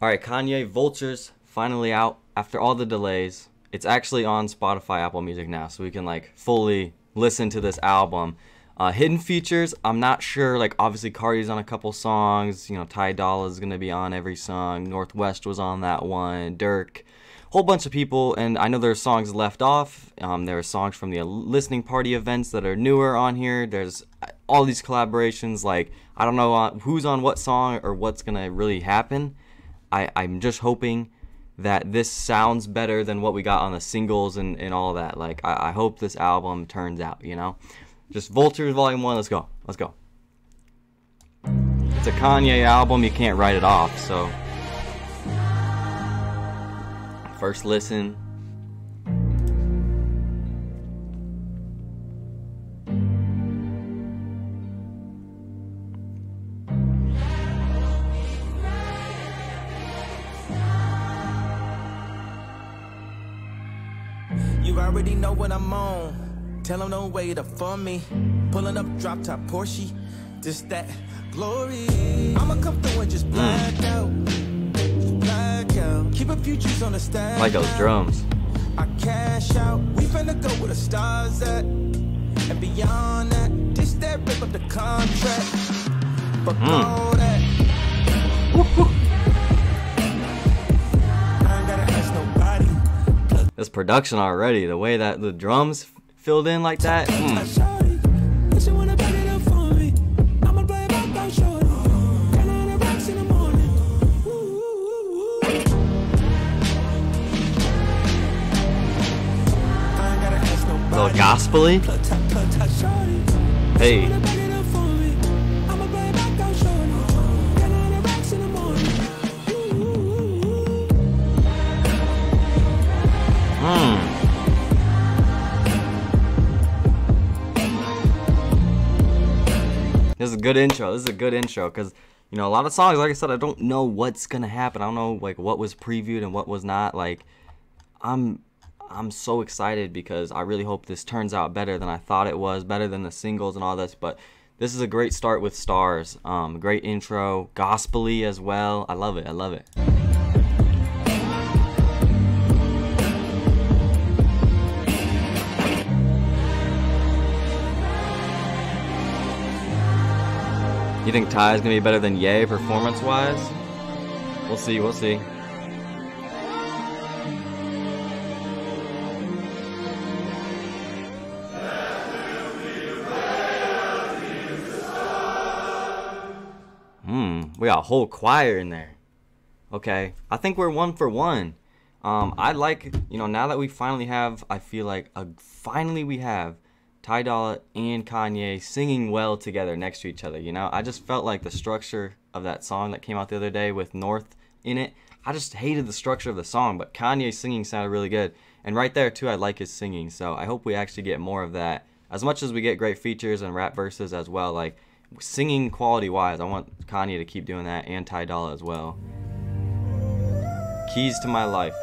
All right, Kanye Vultures finally out after all the delays. It's actually on Spotify, Apple Music now, so we can like fully listen to this album. Uh, hidden features, I'm not sure. Like obviously, Carti's on a couple songs. You know, Ty Dolla is gonna be on every song. North West was on that one. Durk, whole bunch of people, and I know there's songs left off. Um, there are songs from the listening party events that are newer on here. There's all these collaborations. Like I don't know uh, who's on what song or what's gonna really happen. I, I'm just hoping that this sounds better than what we got on the singles and, and all that. Like, I, I hope this album turns out, you know? Just Vultures Volume 1, let's go. Let's go. It's a Kanye album, you can't write it off, so. First listen, what I'm on. Tell them don't wait up for me. Pulling up drop top Porsche. Just that glory. I'ma come through and just black mm. out. Black out. Keep a few G's on the stack. Like those drums. I cash out. We finna go where the stars at. And beyond that, this that rip up the contract. But mm. that. This production already. The way that the drums filled in like that. Mm. Gospely. Hey. This is a good intro. This is a good intro because you know a lot of songs. Like I said, I don't know what's gonna happen. I don't know like what was previewed and what was not. Like I'm I'm so excited because I really hope this turns out better than I thought it was, better than the singles and all this. But this is a great start with stars. Um, great intro, gospely as well. I love it. I love it. You think Ty is going to be better than Ye performance-wise? We'll see, we'll see. Hmm, we got a whole choir in there. Okay, I think we're one for one. Um, I like, you know, now that we finally have, I feel like, a, finally we have Ty Dolla and Kanye singing well together next to each other. You know, I just felt like the structure of that song that came out the other day with North in it. I just hated the structure of the song, but Kanye's singing sounded really good. And right there too, I like his singing. So I hope we actually get more of that. As much as we get great features and rap verses as well, like singing quality wise, I want Kanye to keep doing that and Ty Dolla as well. Keys to my life.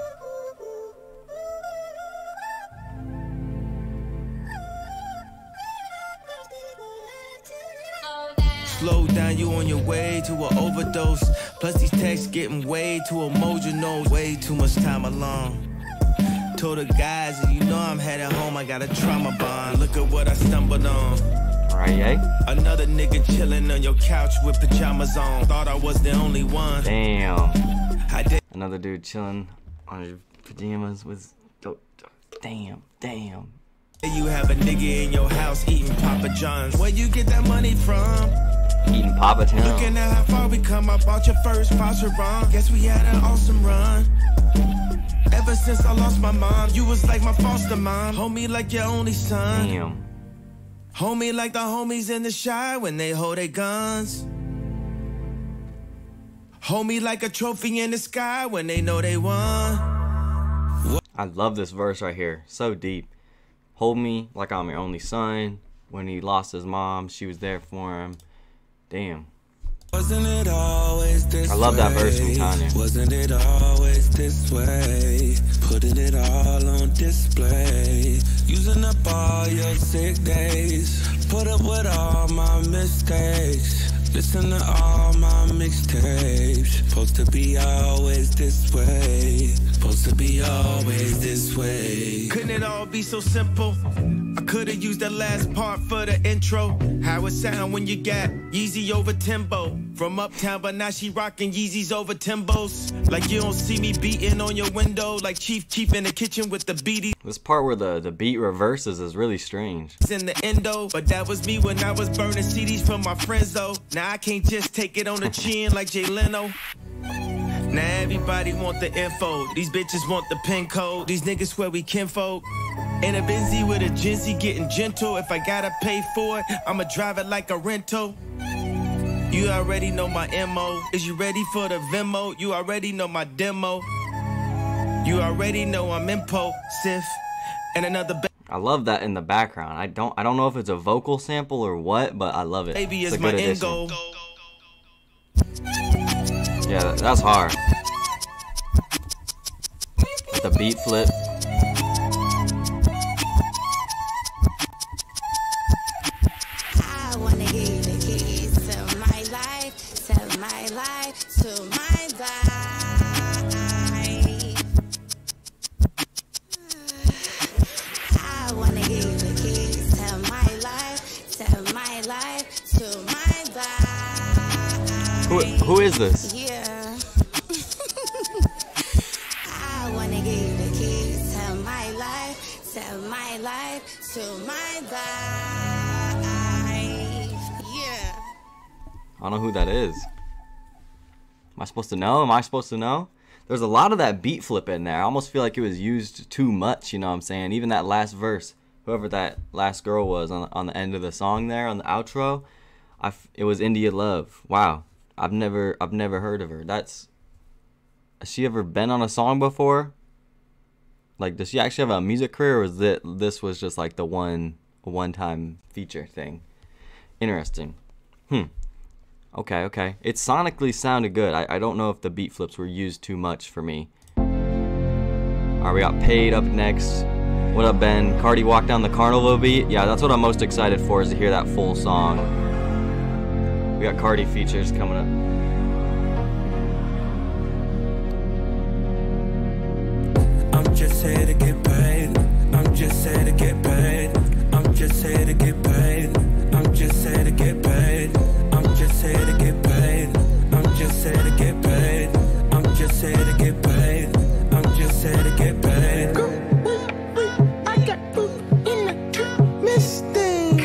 Slow down, you on your way to an overdose. Plus these texts getting way too emotional. Way too much time alone. Told the guys, you know I'm headed home. I got a trauma bond. Look at what I stumbled on. Another nigga chilling on your couch with pajamas on. Thought I was the only one. Damn. I did. Another dude chilling on his pajamas with. Damn, damn. You have a nigga in your house eating Papa John's. Where you get that money from? Eating Papa Town. Looking at how far we come, I bought your first. Guess we had an awesome run. Ever since I lost my mom, you was like my foster mom. Hold me like your only son. Damn. Hold me like the homies in the shy when they hold their guns. Hold me like a trophy in the sky when they know they won. I love this verse right here. So deep. Hold me like I'm your only son. When he lost his mom, she was there for him. Damn. Wasn't it always this I love that verse from Kanye. Wasn't it always this way? Putting it all on display. Using up all your sick days. Put up with all my mistakes. Listen to all my mixtapes. Supposed to be always this way. Supposed to be always this way. Couldn't it all be so simple? I could've used the last part for the intro. How it sound when you got Yeezy over Timbo. From uptown, but now she rocking Yeezys over Timbos. Like you don't see me beating on your window, like Chief Keef in the kitchen with the beaties. This part where the, the beat reverses is really strange. It's in the endo, but that was me when I was burning CDs from my friends though. Now I can't just take it on the chin like Jay Leno. Now everybody want the info. These bitches want the pin code. These niggas swear we kinfolk. In a Benzie with a Genzy getting gentle. If I gotta pay for it, I'ma drive it like a rental. You already know my MO. Is you ready for the Venmo? You already know my demo. You already know I'm impulsive. And another I love that in the background. I don't I don't know if it's a vocal sample or what, but I love it. baby It's is a my good end addition. goal. Yeah, that's hard. The beat flip. To know? Am I supposed to know? There's a lot of that beat flip in there. I almost feel like it was used too much, you know what I'm saying? Even that last verse, whoever that last girl was on, on the end of the song there, on the outro, I f- it was India Love. Wow. I've never I've never heard of her. That's has she ever been on a song before? Like does she actually have a music career or is that this was just like the one one time feature thing? Interesting. Hmm. Okay, okay. It sonically sounded good. I, I don't know if the beat flips were used too much for me. Alright, we got paid up next. What up, Ben? Carti walk down the carnival beat? Yeah, that's what I'm most excited for is to hear that full song. We got Carti features coming up. I'm just here to get paid. I'm just here to get paid. I'm just here to get paid. I'm just here to get paid. I'm just here to get paid. I'm just here to get paid. I'm just here to get paid. I'm just here to get paid. I got poop in the Mustang.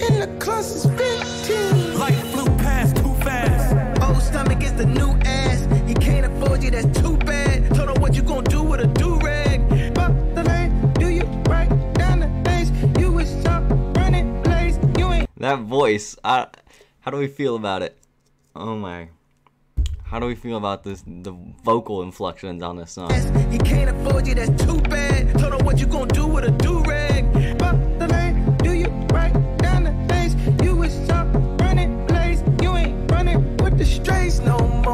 In the class 15. Life flew past too fast. Old stomach is the new ass. You can't afford you, that's too bad. Told her what you gonna do with a do rag. But the lane, do you right down the lanes? You was up running lanes. You ain't. That voice, I, how do we feel about it? Oh my. How do we feel about this the vocal inflections on this song? Can't afford you, that's too bad. What you gonna do with a do rag. But the do you down the lanes? You was up running. You ain't running with the strays no more.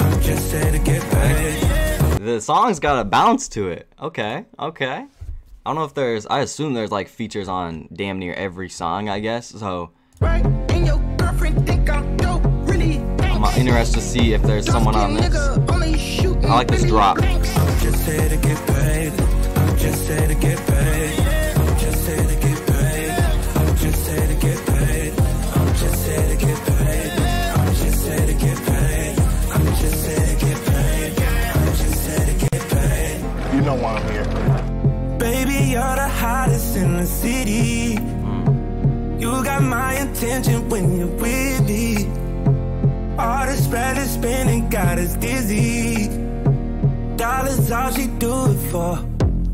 I'm just here to get paid. The song's got a bounce to it. Okay, okay. I don't know if there's. I assume there's like features on damn near every song. I guess so. I'm interested to see if there's someone on this. I I like this drop. I'm just here to get paid. I'm just here to get paid. I'm just here to get paid. I'm just here to get paid. I'm just here to get paid. I'm just here to get paid. I'm just here to get paid. I'm just here to get paid. You know why I'm here. Baby, you're the hottest in the city. You got my attention when you're with me. All this red is spinning got us dizzy. Dollars all she do it for.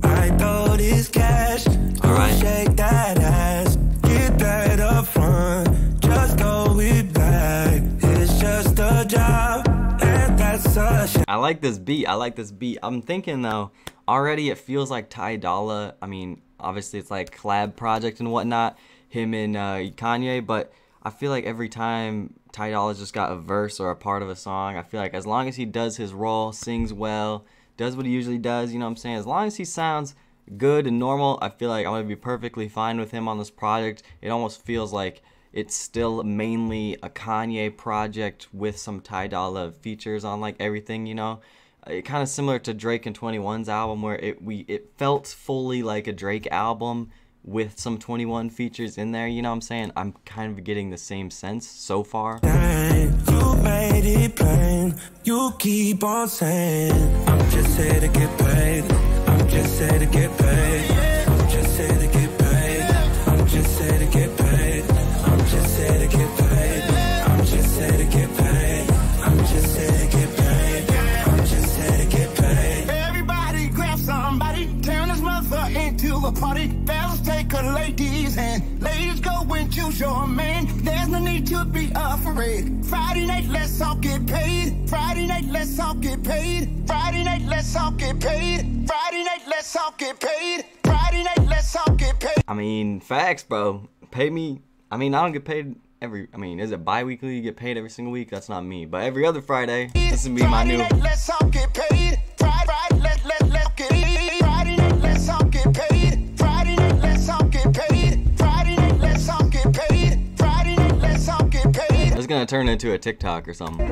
I throw this cash. You Alright. shake that ass. Get that up front. Just throw it back. It's just a job. And that's a. I like this beat. I like this beat. I'm thinking though, already it feels like Ty Dolla. I mean, obviously it's like collab project and whatnot, him and uh, Kanye. But I feel like every time Ty Dolla just got a verse or a part of a song, I feel like as long as he does his role, sings well, does what he usually does, you know what I'm saying? As long as he sounds good and normal, I feel like I'm gonna be perfectly fine with him on this project. It almost feels like it's still mainly a Kanye project with some Ty Dolla features on like everything, you know. Uh, it kind of similar to Drake and 21's album where it we it felt fully like a Drake album with some 21 features in there, you know what I'm saying? I'm kind of getting the same sense so far. You made it plain. You keep on saying, I'm just here to get paid. I'm just here to get paid. I'm just here to get paid. I'm just here to get paid. I'm just here to get paid. I'm just here to get paid. I'm just here to get paid. I'm just here to get paid. Everybody grab somebody, turn mother into a party. Take a lady's hand, ladies go and choose your man. There's no need to be afraid. Friday night, let's all get paid. Friday night, let's all get paid. Friday night, let's all get paid. Friday night, let's all get paid. Friday night, let's all get paid. I mean, facts, bro. Pay me. I mean, I don't get paid every. I mean, is it bi-weekly? You get paid every single week? That's not me. But every other Friday, this would be my Friday new. night, let's all get paid. Friday, Friday, let, let, let's turn into a TikTok or something.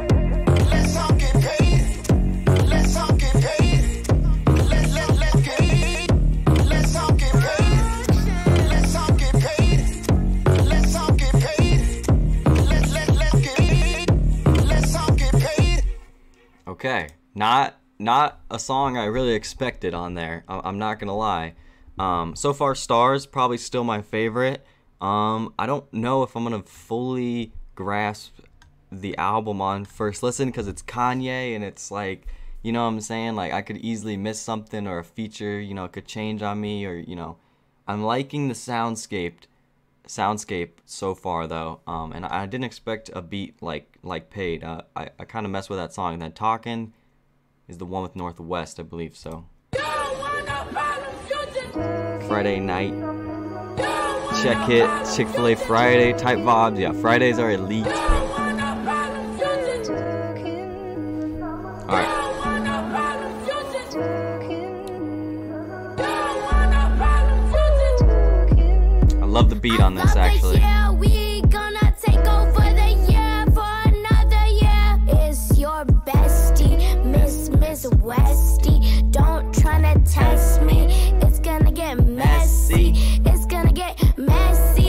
Okay, not not a song I really expected on there. I- I'm not gonna lie. Um, so far, Stars probably still my favorite. Um, I don't know if I'm gonna fully grasp the album on first listen because it's Kanye and it's like, you know what I'm saying? Like I could easily miss something or a feature, you know, could change on me or you know, I'm liking the soundscape soundscape so far though um and i didn't expect a beat like like paid. Uh, i, I kind of messed with that song. And then talking is the one with North West i believe so. Friday night check it, Chick fil A Friday type vibes. Yeah, Fridays are elite. Alright. I love the beat on this actually. Westy, don't try to test me. It's gonna get messy.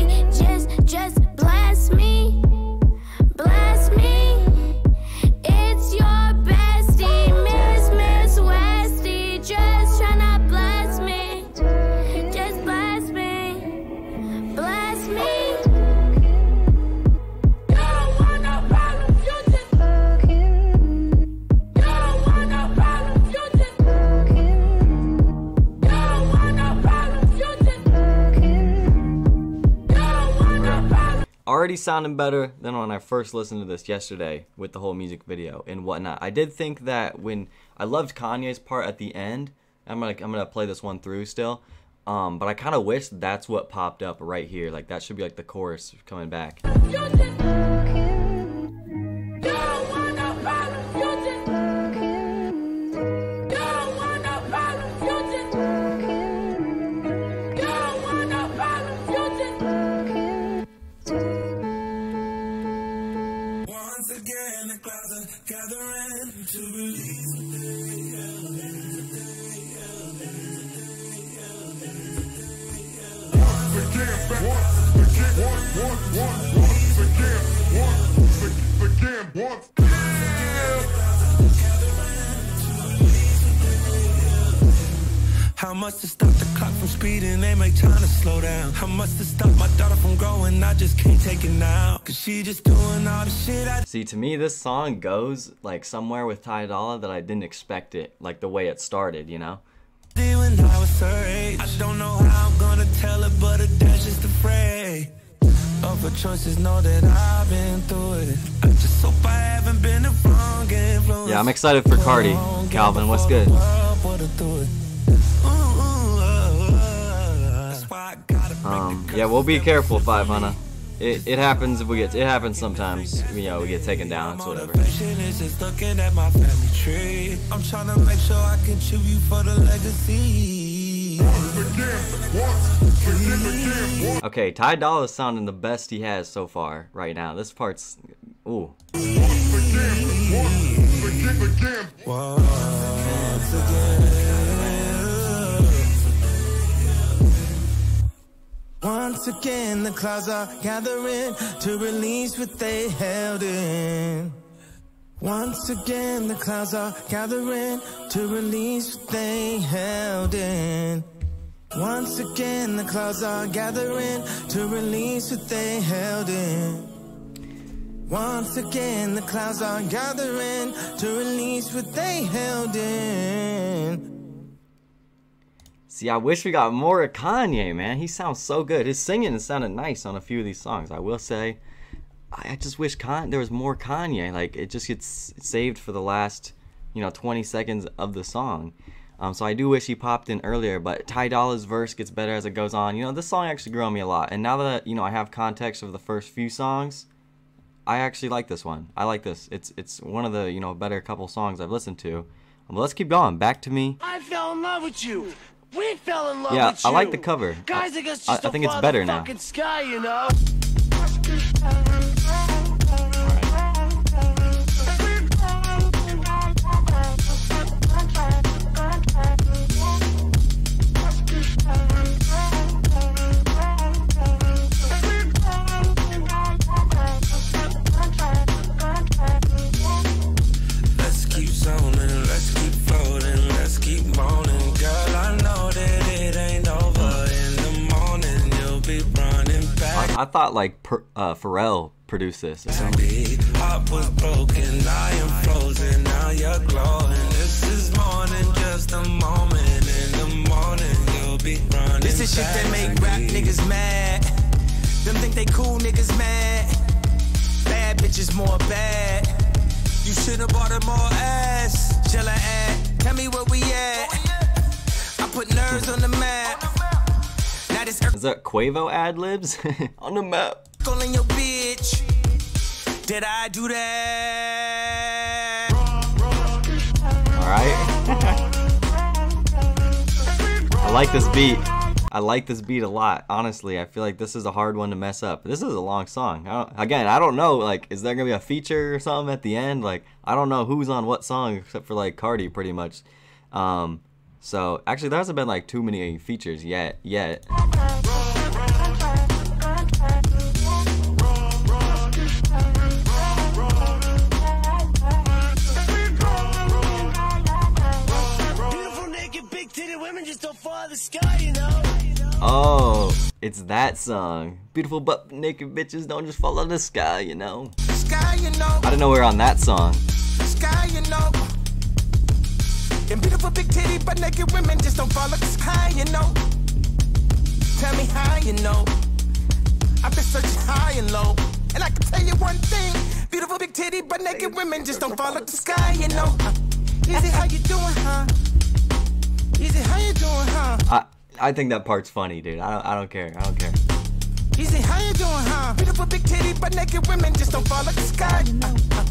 Already sounding better than when I first listened to this yesterday with the whole music video and whatnot. I did think that when I loved Kanye's part at the end, I'm gonna I'm gonna play this one through still. Um, but I kind of wish that's what popped up right here. Like that should be like the chorus coming back. How much to stop the clock from speeding? They make to slow down. How much to stop my daughter from growing? I just can't take it now. Cause she just doing all the shit I See, to me, this song goes like somewhere with Ty Dolla that I didn't expect it, like the way it started, you know. when I was her age. I don't know how I'm gonna tell her, but her dad's just afraid. Of her choices, know that I've been through it. I just hope I haven't been the wrong influence. Yeah, I'm excited for Carti. Calvin, what's good? Um, yeah, we'll be careful, 500. It, it happens if we get it happens sometimes. You know, we get taken down. It's whatever. looking at my family tree. I'm trying to make sure I contribute for the legacy. Okay, Ty Dolla is sounding the best he has so far right now. This part's ooh. Once again. Once again, the clouds are gathering to release what they held in. Once again, the clouds are gathering to release what they held in. Once again, the clouds are gathering to release what they held in. Once again, the clouds are gathering to release what they held in. See, I wish we got more of Kanye, man. He sounds so good. His singing is sounding nice on a few of these songs. I will say, I just wish Con- there was more Kanye. Like it just gets saved for the last, you know, 20 seconds of the song. Um, so I do wish he popped in earlier, but Ty Dolla's verse gets better as it goes on. You know, this song actually grew on me a lot, and now that you know I have context of the first few songs, I actually like this one. I like this. It's it's one of the you know better couple songs I've listened to. Let's keep going. Back to me. I fell in love with you. We fell in love Yeah, with you. I like the cover. Guys, I I- I think it's better now. sky, you know. I, I thought like per, uh, Pharrell produced this. or something. Heart was broken, I am frozen. Now you're glowing. This is more than just a moment. In the morning, you'll be running. This is shit that make rap niggas mad. Them think they cool niggas mad. Bad bitches more bad. You should've bought her more ass. Jella at, tell me where we at. I put nerves on the map. Now this Is that Quavo ad libs on the map? in your bitch. Did I do that? All right. I like this beat. I like this beat a lot. Honestly, I feel like this is a hard one to mess up. This is a long song. I don't, again, I don't know. Like, is there gonna be a feature or something at the end? Like, I don't know who's on what song except for like Carti, pretty much. Um, so actually, there hasn't been like too many features yet. Yet. Beautiful naked big titted women just don't fall out the sky, you know. Oh, it's that song. Beautiful but naked bitches don't just fall out of the sky, you know. Sky, you know. I didn't know we were on that song. Sky, you know. Them beautiful big titty but naked women just don't fall the sky, you know. Tell me how you know. I've been searching high and low. And I can tell you one thing. Beautiful big titty but naked women just don't the sky, you know. Uh, Easy, how you doing, huh? Easy, how you doing, huh? I I think that part's funny, dude. I don't I don't care. I don't care. Easy, how you doing, huh? Beautiful big titty but naked women just don't the sky. Uh, uh,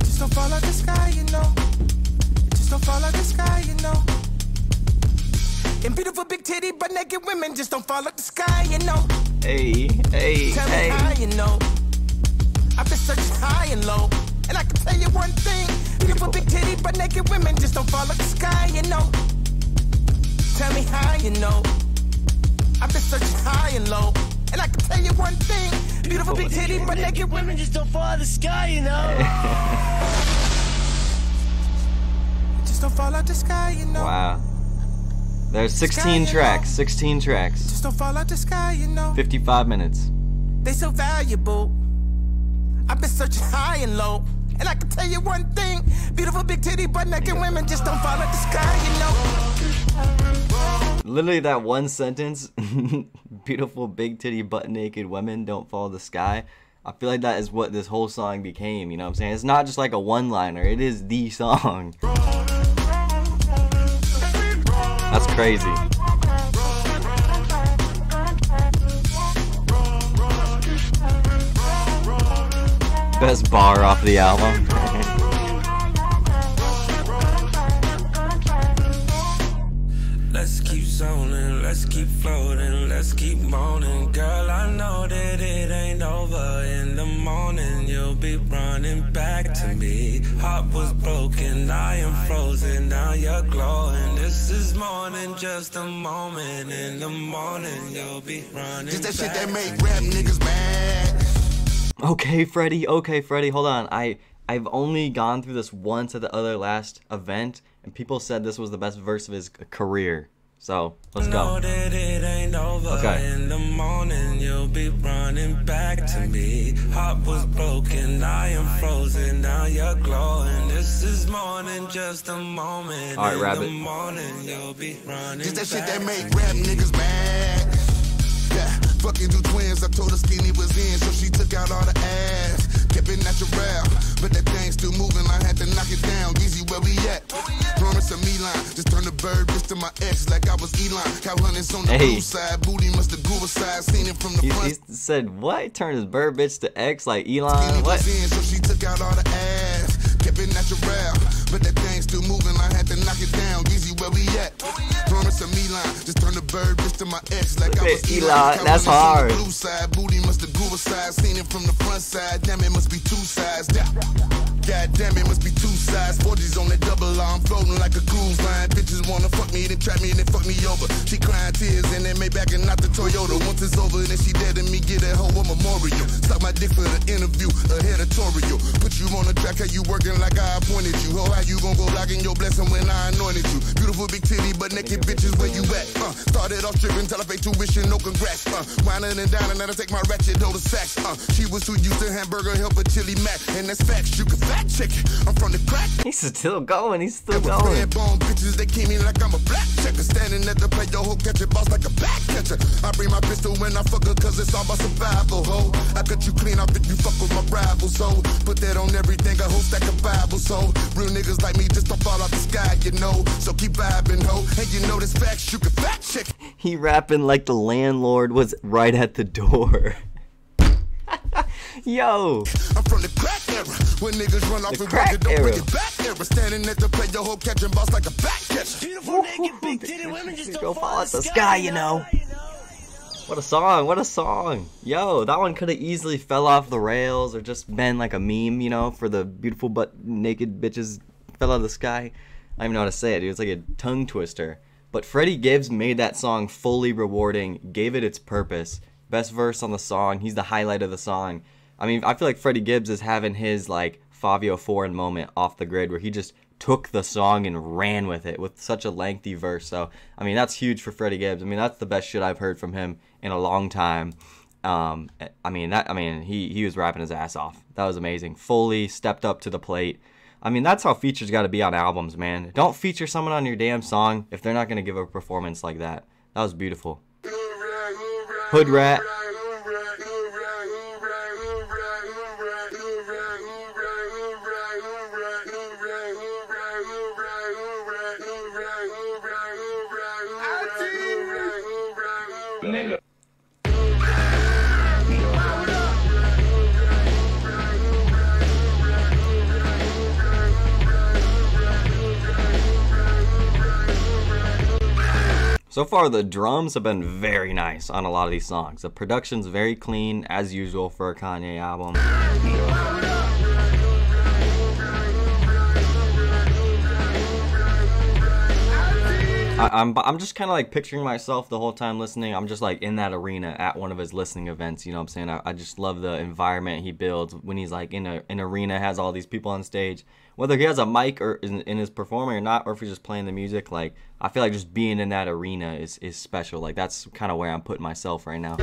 just don't the sky, you know. Fall like the sky, you know. And beautiful big titty but naked women just don't fall like the sky, you know. Hey, hey, Tell me how you know. I've been searching high and low. And I can tell you one thing. Beautiful big titty but naked women just don't fall like the sky, you know. Tell me how you know. I've been searching high and low. And I can tell you one thing. Beautiful big oh, titty but naked women. Just don't fall out the sky, you know. Don't fall out the sky, you know. Wow. There's 16 tracks. 16 tracks. Just don't fall out the sky, you know. 55 minutes. They so valuable. I've been searching high and low. And I can tell you one thing. Beautiful big titty butt naked women just don't fall out the sky, you know. literally that one sentence beautiful big titty butt naked women don't follow the sky i feel like that is what this whole song became you know what i'm saying it's not just like a one liner it is the song that's crazy. Best bar off the album. Let's keep zoning, let's keep floating, let's keep moaning. Girl, I know that it ain't over. In the morning, you'll be running back to me. Heart was broken, I am frozen, now you're glowing. This is more than just a moment. In the morning, you'll be running Just that shit back that make rap niggas mad. Okay, Freddie. Okay, Freddie. Hold on. I I've only gone through this once at the other last event, and people said this was the best verse of his career. So let's go. that it ain't over. Okay. In the morning, you'll be running back to me. Heart was broken, I am frozen, now you're glowing. This is more than just a moment. All right, In Rabbit. the morning, you'll be running Just that shit that make me. rap niggas mad. Yeah, fucking two twins. I told her skinny was in, so she took out all the ass. Kept it natural, but that thing still moving. I had to knock it down. Easy, where we at? Promise a me line. Just turn the bird bitch to my ex like I was Elon. Cow hunters on the Hey. side. Booty must have grew aside. Seen it from the He, front. he said what? Turned his bird bitch to X like Elon? What? in, so she took out all the ass. Kept it natural, but that thing still moving. I had to knock it down. Easy, where we at? Promise a me line. Just turn the bird bitch to my ex like I was Elon, Cow that's hunters on the hard. Blue side, booty must have grew aside. Seen it from the front side. Damn, it must be two sides. God damn, it must be two sides. 40s on that double. I'm floating like a cruise line. Bitches wanna fuck me, then trap me, then fuck me over. She crying tears and then Maybach and not the Toyota. Once it's over, then she dead and me get that hoe a memorial. Suck my dick for the interview, a editorial. Put you on the track, how you working like I appointed you. Oh, how you gon' go blocking your blessing when I anointed you? Beautiful big titty, but naked bitches, where you at? Uh, started off tripping till I paid tuition, no congrats. Uh, whining and dining, and I take my ratchet over sacks. Uh, she was too used to hamburger help a chili mac, and that's facts. You can fact check it. I'm from the crack. He's still going. He's still going. bone bitches, they keep me like I'm a black checker. Standing at the plate, your hoe catch a boss like a back catcher. I bring my pistol when I fuck her, cause it's all about survival, ho. I cut you clean off if you fuck with my rival, so put that on everything, a whole stack of Bible, so real niggas like me just don't fall out the sky, you know. So keep vibing, ho. And you know this facts, you can fact check. He rapping like the landlord was right at the door. Yo, I'm from the crack era, when niggas run off The and crack work it, don't bring era. it back era. Standing at the plate, your hoe catching boss like a back catcher. Beautiful naked big titty women just Go don't fall fall out the sky, you know. what a song! What a song! Yo, that one could have easily fell off the rails or just been like a meme, you know, for the beautiful but naked bitches fell out of the sky. I don't know how to say it. It was like a tongue twister. But Freddie Gibbs made that song fully rewarding, gave it its purpose. Best verse on the song. He's the highlight of the song. I mean, I feel like Freddie Gibbs is having his like Fivio Foreign moment off the grid where he just took the song and ran with it with such a lengthy verse. So, I mean, that's huge for Freddie Gibbs. I mean, that's the best shit I've heard from him in a long time. Um, I mean, that I mean, he he was rapping his ass off. That was amazing. Fully stepped up to the plate. I mean, that's how features got to be on albums, man. Don't feature someone on your damn song if they're not going to give a performance like that. That was beautiful. Hood rat. So far, the drums have been very nice on a lot of these songs. The production's very clean, as usual for a Kanye album. I, I'm I'm just kind of like picturing myself the whole time listening. I'm just like in that arena at one of his listening events. You know what I'm saying? I, I just love the environment he builds when he's like in a an arena has all these people on stage. Whether he has a mic or in, in his performing or not, or if he's just playing the music, like I feel like just being in that arena is is special. Like that's kind of where I'm putting myself right now.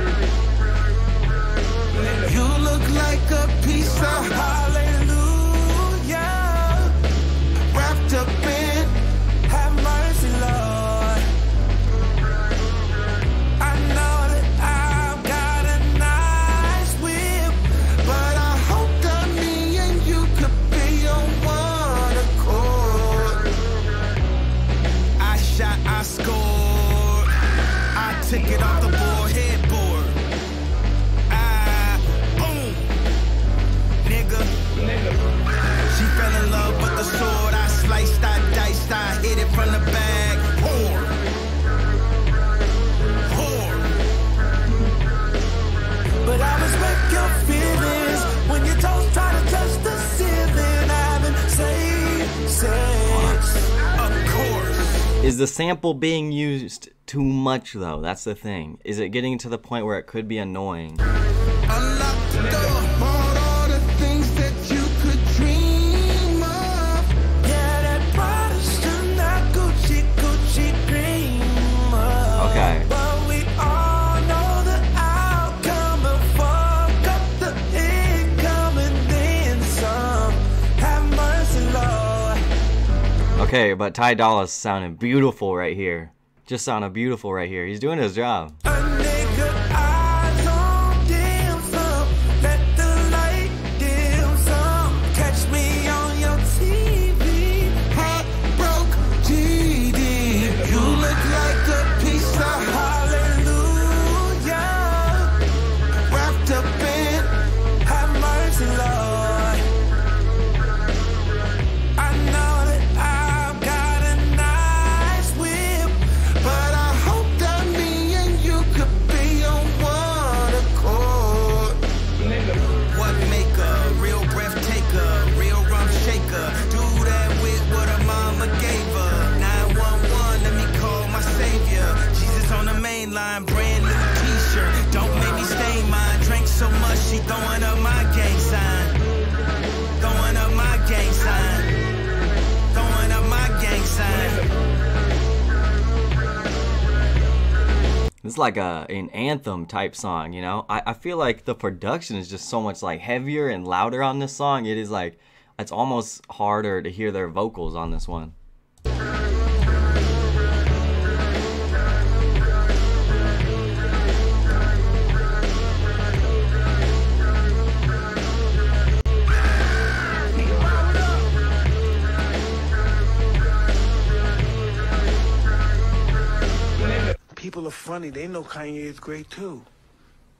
Sample being used too much though? That's the thing. Is it getting to the point where it could be annoying? Okay, but Ty Dolla sounding beautiful right here. Just sounding beautiful right here. He's doing his job. It's like a an anthem type song, you know. I, I feel like the production is just so much like heavier and louder on this song. It is like it's almost harder to hear their vocals on this one. People are funny. They know Kanye is great too.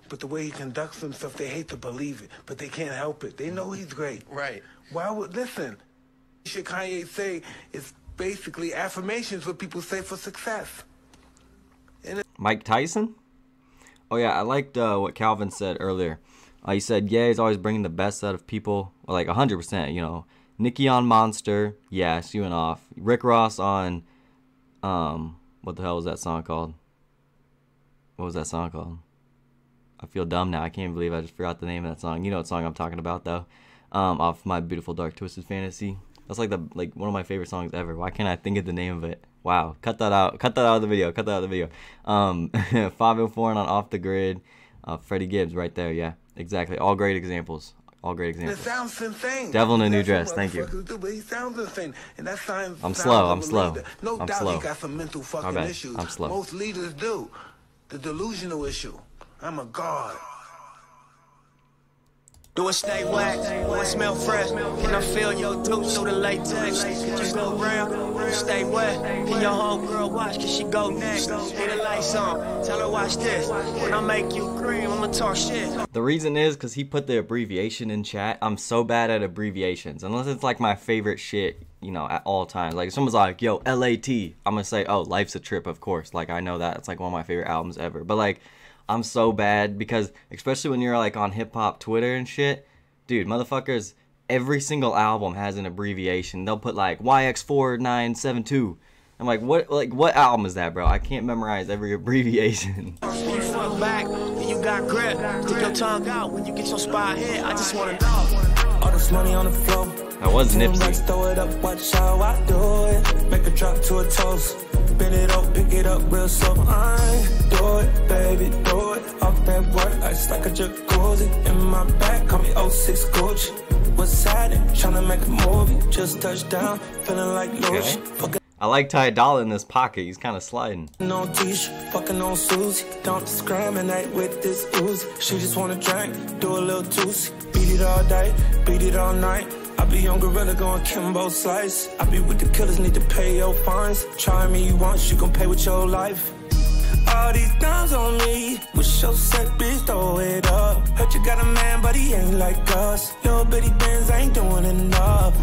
But the way he conducts himself, they hate to believe it, but they can't help it. They know he's great. Right. Why would listen? Shit Kanye say is basically affirmations what people say for success. Mike Tyson? Oh yeah, I liked uh, what Calvin said earlier. Uh, he said, "Yeah, he's always bringing the best out of people, like 100%. You know, Nicki on Monster, yeah, she went off. Rick Ross on, um, what the hell was that song called? What was that song called? I feel dumb now. I can't believe I just forgot the name of that song. You know what song I'm talking about though? Um, off my beautiful dark twisted fantasy. That's like the like one of my favorite songs ever. Why can't I think of the name of it? Wow, cut that out. Cut that out of the video. Cut that out of the video. Um, Fivio Foreign off the grid. Uh, Freddie Gibbs right there. Yeah, exactly. All great examples. All great And it examples. sounds insane. Devil in a New Dress, thank you. Do, but he sounds insane, and that sounds. I'm slow, I'm slow. No I'm doubt slow. he got some mental fucking issues. I'm slow. Most leaders do. The delusional issue. I'm a god. Do it stay whack, do it smell fresh? Can I feel your tooth through the latex? Can you go round, stay wet? Can your homegirl watch, can she go next? Leave the lights on, tell her watch this. When I make you cream, I'ma talk shit. The reason is because he put the abbreviation in chat. I'm so bad at abbreviations. Unless it's like my favorite shit, you know, at all times. Like if someone's like, yo, LAT, I'm gonna say, oh, Life's a Trip, of course. Like I know that. It's like one of my favorite albums ever. But like, I'm so bad because, especially when you're like on hip hop Twitter and shit, dude, motherfuckers, every single album has an abbreviation. They'll put like YX4972. I'm like, what? Like, what album is that, bro? I can't memorize every abbreviation. Back, you got grip. Your tongue out when you get your spot hit. I just wanna know. All this money on the floor. That was Nipsey. throw it up, watch how I do it. Make a drop to a toast. Bend it up, pick it up real slow. I do it, baby, do it. Off that work, ice like a jacuzzi. In my back, call me 06 Gucci. What's happening? Tryna make a movie. Just touched down, feeling like Luch. Fucking I like Ty Dolla in this pocket. He's kind of sliding. on t-shirt, fucking on Susie. Don't discriminate with this Uzi. She just wanna drink, do a little juicy. Beat it all day, beat it all night. I be on Gorilla going Kimbo Slice. I be with the killers, need to pay your fines. Try me once, you gon' pay with your life. All these dimes on me. Wish your set bitch throw it up. Heard you got a man, but he ain't like us. Little bitty bands ain't doing enough.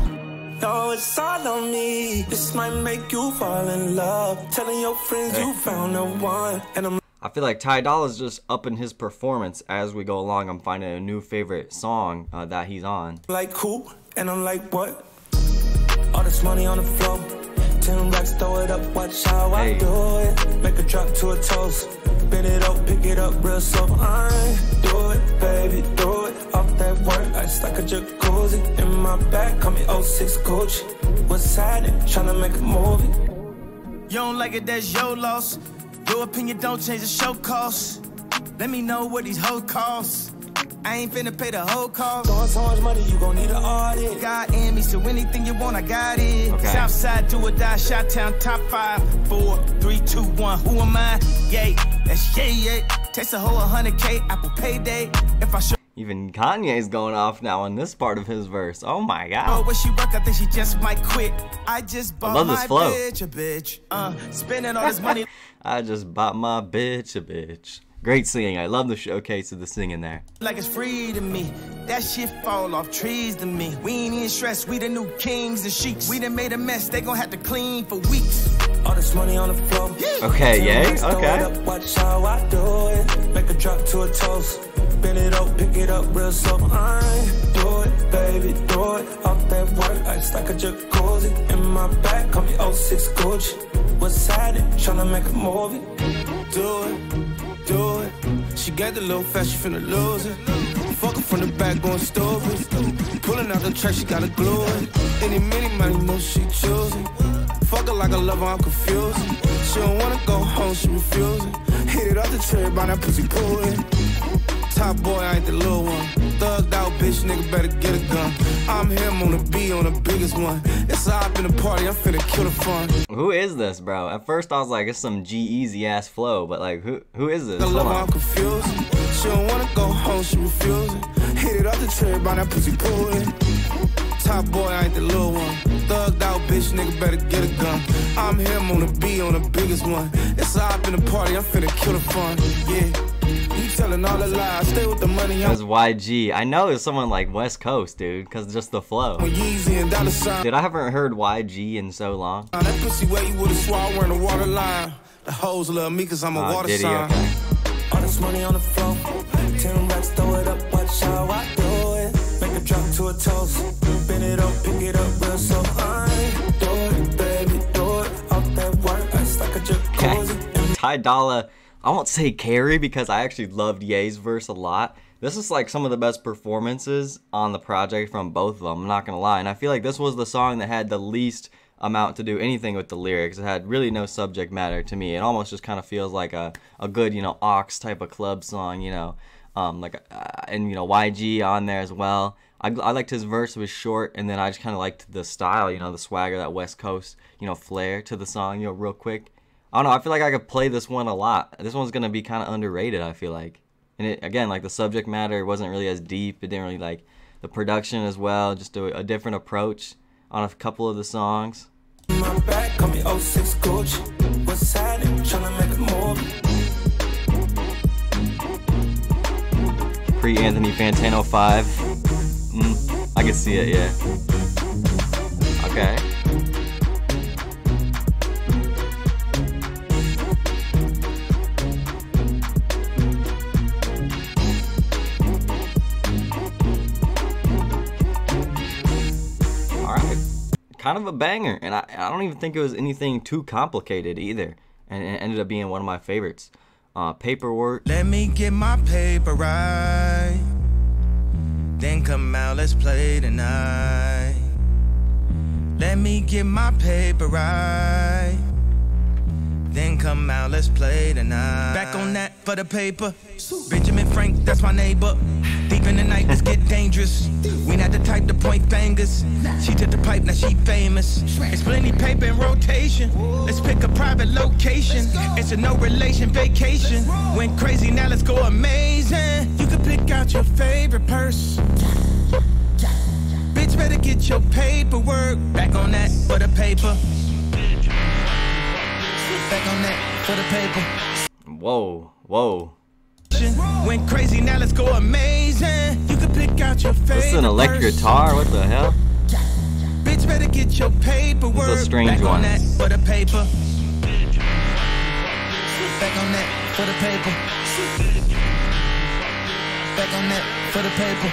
No, it's all on me. This might make you fall in love. Telling your friends you found the one. And I'm I feel like Ty Dolla is just upping his performance as we go along. I'm finding a new favorite song uh, that he's on. like, who? And I'm like, what? All this money on the floor. Ten racks, throw it up, watch how I do it. Make a drop to a toast. Bend it up, pick it up real slow. I do it, baby, do it. Off that work, I stuck a jacuzzi. In my back, call me 06 Gucci. What's happening? Tryna make a movie. You don't like it, that's your loss. Your opinion don't change the show costs. Let me know what these hoes cost. I ain't finna pay the whole cost. Throwing so much money, you gon' need an audit. God in me, so anything you want, I got it. Okay. Southside, do or die, Shot Town, top five, four, three, two, one. Who am I? Yay, that's yay, yay. Takes a whole 100K, Apple payday. If I show Even Kanye's going off now on this part of his verse. Oh my god. Oh, god. she work, I think she just might quit. I just bought love this my flow. bitch a bitch. Uh, spending all this money I just bought my bitch a bitch. Great singing. I love the showcase of the singing there. like it's free to me. That shit fall off trees to me. We ain't even stressed, we the new kings and sheiks. We done made a mess, they gon' have to clean for weeks. All this money on the floor. Okay, yay, Ten racks, throw okay. up, watch how I do it. Make a drop to a toast. Bend it up, pick it up real slow. I do it, baby, do it. Off that work, ice like a jacuzzi. In my back, call me 06 Gucci. What's happening? Tryna make a movie. Do it, do it. She got the little fast, she finna lose it. Fuck her from the back, going stupid. Pulling out the track, she gotta glue it. Any, many, money, know she choosing. Fuck her like a lover, I'm confused. She don't wanna go home, she refusing. Hit it off the cherry, by that pussy pulling. Top boy, I ain't the little one. Thugged out, bitch, nigga better get a gun. I'm him on the B on the biggest one. It's a hop in the party, I'm finna kill the fun. Who is this, bro? At first I was like, it's some G-Eazy ass flow, but like, who who is this? I love I'm confused. She don't wanna go home, she refusing. Hit it off the cherry by that pussy pulling. Top boy, I ain't the little one. Thugged out, bitch, nigga better get a gun. I'm him on the B on the biggest one. It's a hop in the party, I'm finna kill the fun. Yeah. You telling all the lies, stay with the money, It YG. I know it's someone like West Coast, dude, because just the flow. Yeezy and dollar sign. Dude, I haven't heard YG in so long. That pussy where you would've swallowed wearing a water line. The hoes love me cause I'm a Uh, water Diddy, sign. okay. All this money on the floor. Ten racks, throw it up, watch how I do it. Make a drop to a toast. Bend it up, pick it up Ty I won't say carry because I actually loved Ye's verse a lot. This is like some of the best performances on the project from both of them, I'm not gonna lie. And I feel like this was the song that had the least amount to do anything with the lyrics. It had really no subject matter to me. It almost just kind of feels like a, a good, you know, Ox type of club song, you know. Um, like, uh, and you know, YG on there as well. I, I liked his verse it was short, and then I just kind of liked the style, you know, the swagger, that West Coast, you know, flair to the song, you know, real quick. I don't know. I feel like I could play this one a lot. This one's gonna be kind of underrated. I feel like, and it again, like the subject matter wasn't really as deep. It didn't really like the production as well. Just a, a different approach on a couple of the songs. In my back, call me 06 Gucci. What's happening? Tryna make a movie. Pre Anthony Fantano five. Mm, I can see it. Yeah. Okay. Kind of a banger, and I, I don't even think it was anything too complicated either, and it ended up being one of my favorites. Uh, paperwork. Let me get my paper right. Then come out, let's play tonight. Let me get my paper right. Then come out, let's play tonight. Back on that for the paper. Benjamin Frank, that's my neighbor. Deep in the night, let's get dangerous. We not the type to point fingers. She took the pipe, now she famous. It's plenty paper in rotation. Let's pick a private location. It's a no relation vacation. Went crazy, now let's go amazing. You can pick out your favorite purse. Bitch, better get your paperwork. Back on that for the paper. Back on that for the paper. Whoa, whoa. Went crazy, now let's go amazing. You can pick out your favorite. This is an electric guitar. What the hell? Bitch, better get your paperwork. This is a strange Back one. on that for the paper. Back on that for the paper. Back on that for the paper.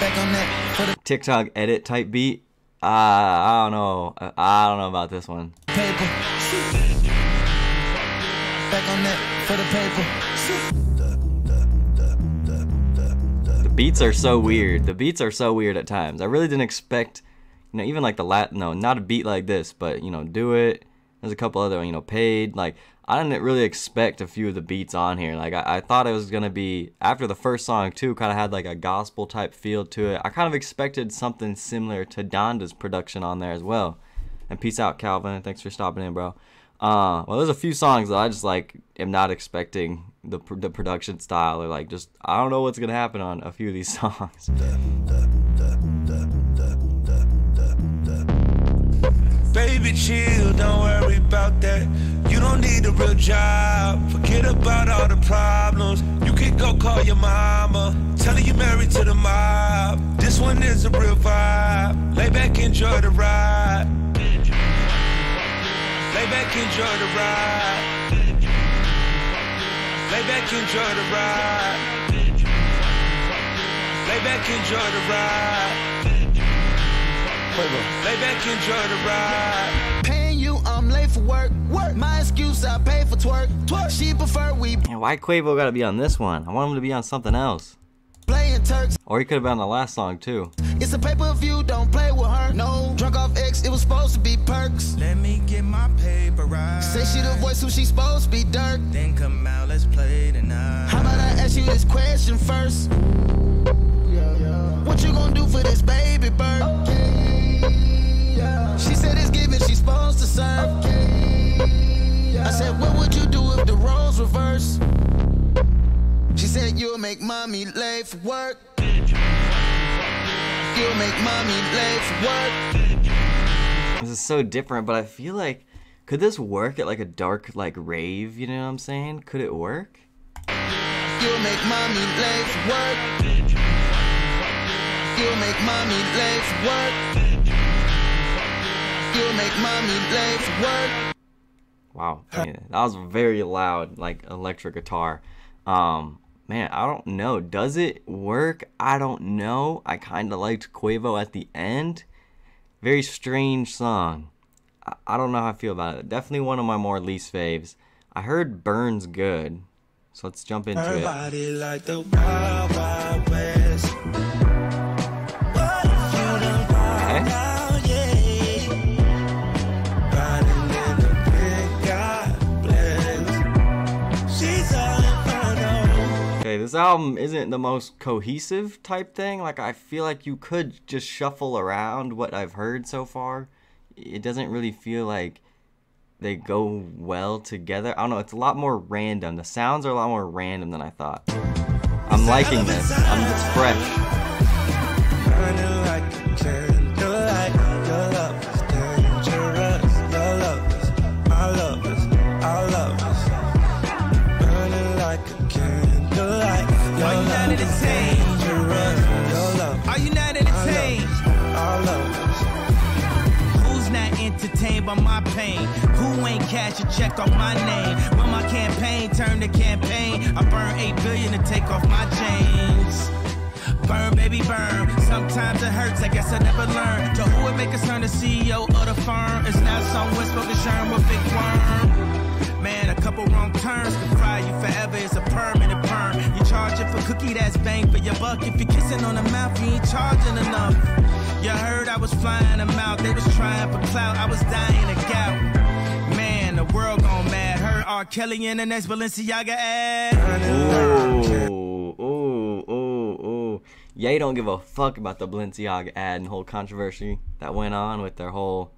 Back on that for the TikTok edit type beat. Uh, I don't know. I, I don't know about this one. paper. Back on that for the paper. The beats are so weird. The beats are so weird at times. I really didn't expect, you know, even like the lat. No, not a beat like this, but you know, do it. There's a couple other, you know, paid. Like I didn't really expect a few of the beats on here. Like I, I thought it was gonna be after the first song too. Kind of had like a gospel type feel to it. I kind of expected something similar to Donda's production on there as well. And peace out, Calvin. Thanks for stopping in, bro. Uh, well, there's a few songs that I just like am not expecting the the production style or like just I don't know what's gonna happen on a few of these songs. Baby, chill, don't worry about that. Don't need a real job. Forget about all the problems. You can go call your mama. Tell her you married to the mob. This one is a real vibe. Lay back, enjoy the ride. Lay back, enjoy the ride. Lay back, enjoy the ride. Lay back, enjoy the ride. Lay back, enjoy the ride. For work. Work. My excuse, I pay for twerk. Twerk. She prefer we Man, why Quavo gotta be on this one? I want him to be on something else. playing Turks. Or he could have been on the last song too. It's a pay per view, don't play with her. No, drunk off X, it was supposed to be perks. Let me get my paper right. Say she the voice who she supposed to be Dirk. Then come out, let's play tonight. How about I ask you this question first? What you gonna do for this baby bird? She said it's given, she's supposed to serve. I said, what would you do if the roles reverse? She said, you'll make mommy late for work. You'll make mommy late for work. This is so different, but I feel like could this work at like a dark like rave? You know what I'm saying? Could it work? You'll make mommy late for work. You'll make mommy late for work. Make mommy late for work. Wow, man, that was very loud, like electric guitar. Um, man, I don't know. Does it work? I don't know. I kind of liked Quavo at the end. Very strange song. I, I don't know how I feel about it. Definitely one of my more least faves. I heard Burns good, so let's jump into Her it. like this album isn't the most cohesive type thing. Like, I feel like you could just shuffle around what I've heard so far. It doesn't really feel like they go well together. I don't know, it's a lot more random. The sounds are a lot more random than I thought. I'm liking this. I'm, it's fresh. Cash a check off my name? When my campaign turned to campaign, I burn eight billion to take off my chains. Burn, baby, burn. Sometimes it hurts, I guess I never learned. To who would make us turn the CEO of the firm? It's somewhere supposed to shine with big worm. Man, a couple wrong turns can fry you forever. It's a permanent perm. You charge it for cookie, that's bang for your buck. If you're kissing on the mouth, you ain't charging enough. You heard I was flying them out. They was trying for clout. I was dying of gout. Man, the world gone mad. Heard R. Kelly in the next Balenciaga ad. Ooh, ooh, ooh, ooh. Ye don't give a fuck about the Balenciaga ad and whole controversy that went on with their whole.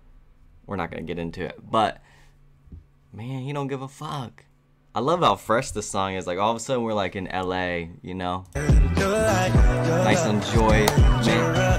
We're not gonna get into it, but man, he don't give a fuck. I love how fresh this song is. Like all of a sudden we're like in LA, you know, nice and joy. Man,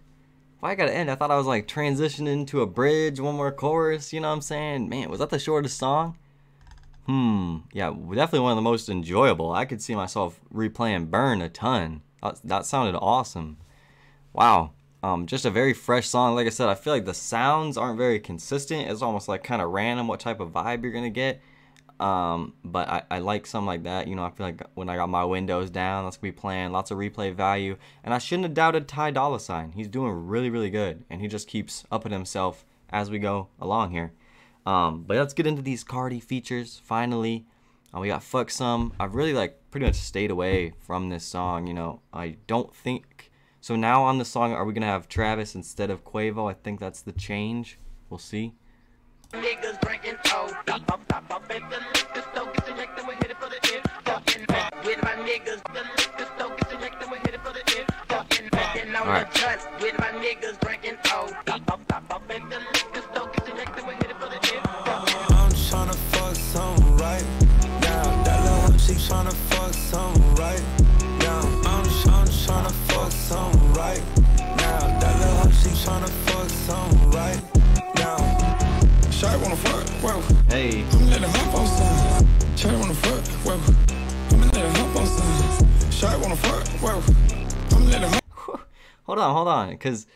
Why it gotta end? I thought I was like transitioning to a bridge, one more chorus. You know what I'm saying? Man, was that the shortest song? Hmm. Yeah, definitely one of the most enjoyable. I could see myself replaying Burn a ton. That, that sounded awesome. Wow. Um, just a very fresh song. Like I said, I feel like the sounds aren't very consistent. It's almost like kind of random what type of vibe you're gonna get. Um, but I, I like something like that. You know, I feel like when I got my windows down, that's gonna be playing lots of replay value. And I shouldn't have doubted Ty Dolla Sign. He's doing really, really good, and he just keeps upping himself as we go along here. Um, but let's get into these Carti features finally. Uh, we got Fuck Some. I've really like pretty much stayed away from this song. You know, I don't think so. Now on the song, are we gonna have Travis instead of Quavo? I think that's the change. We'll see. Niggas up, the liquor store, for the end. Fucking back with my niggas, the liquor store, get selected, we hit it for the end. Fucking back and on Alright. the trust with my niggas drinking on, hold on, because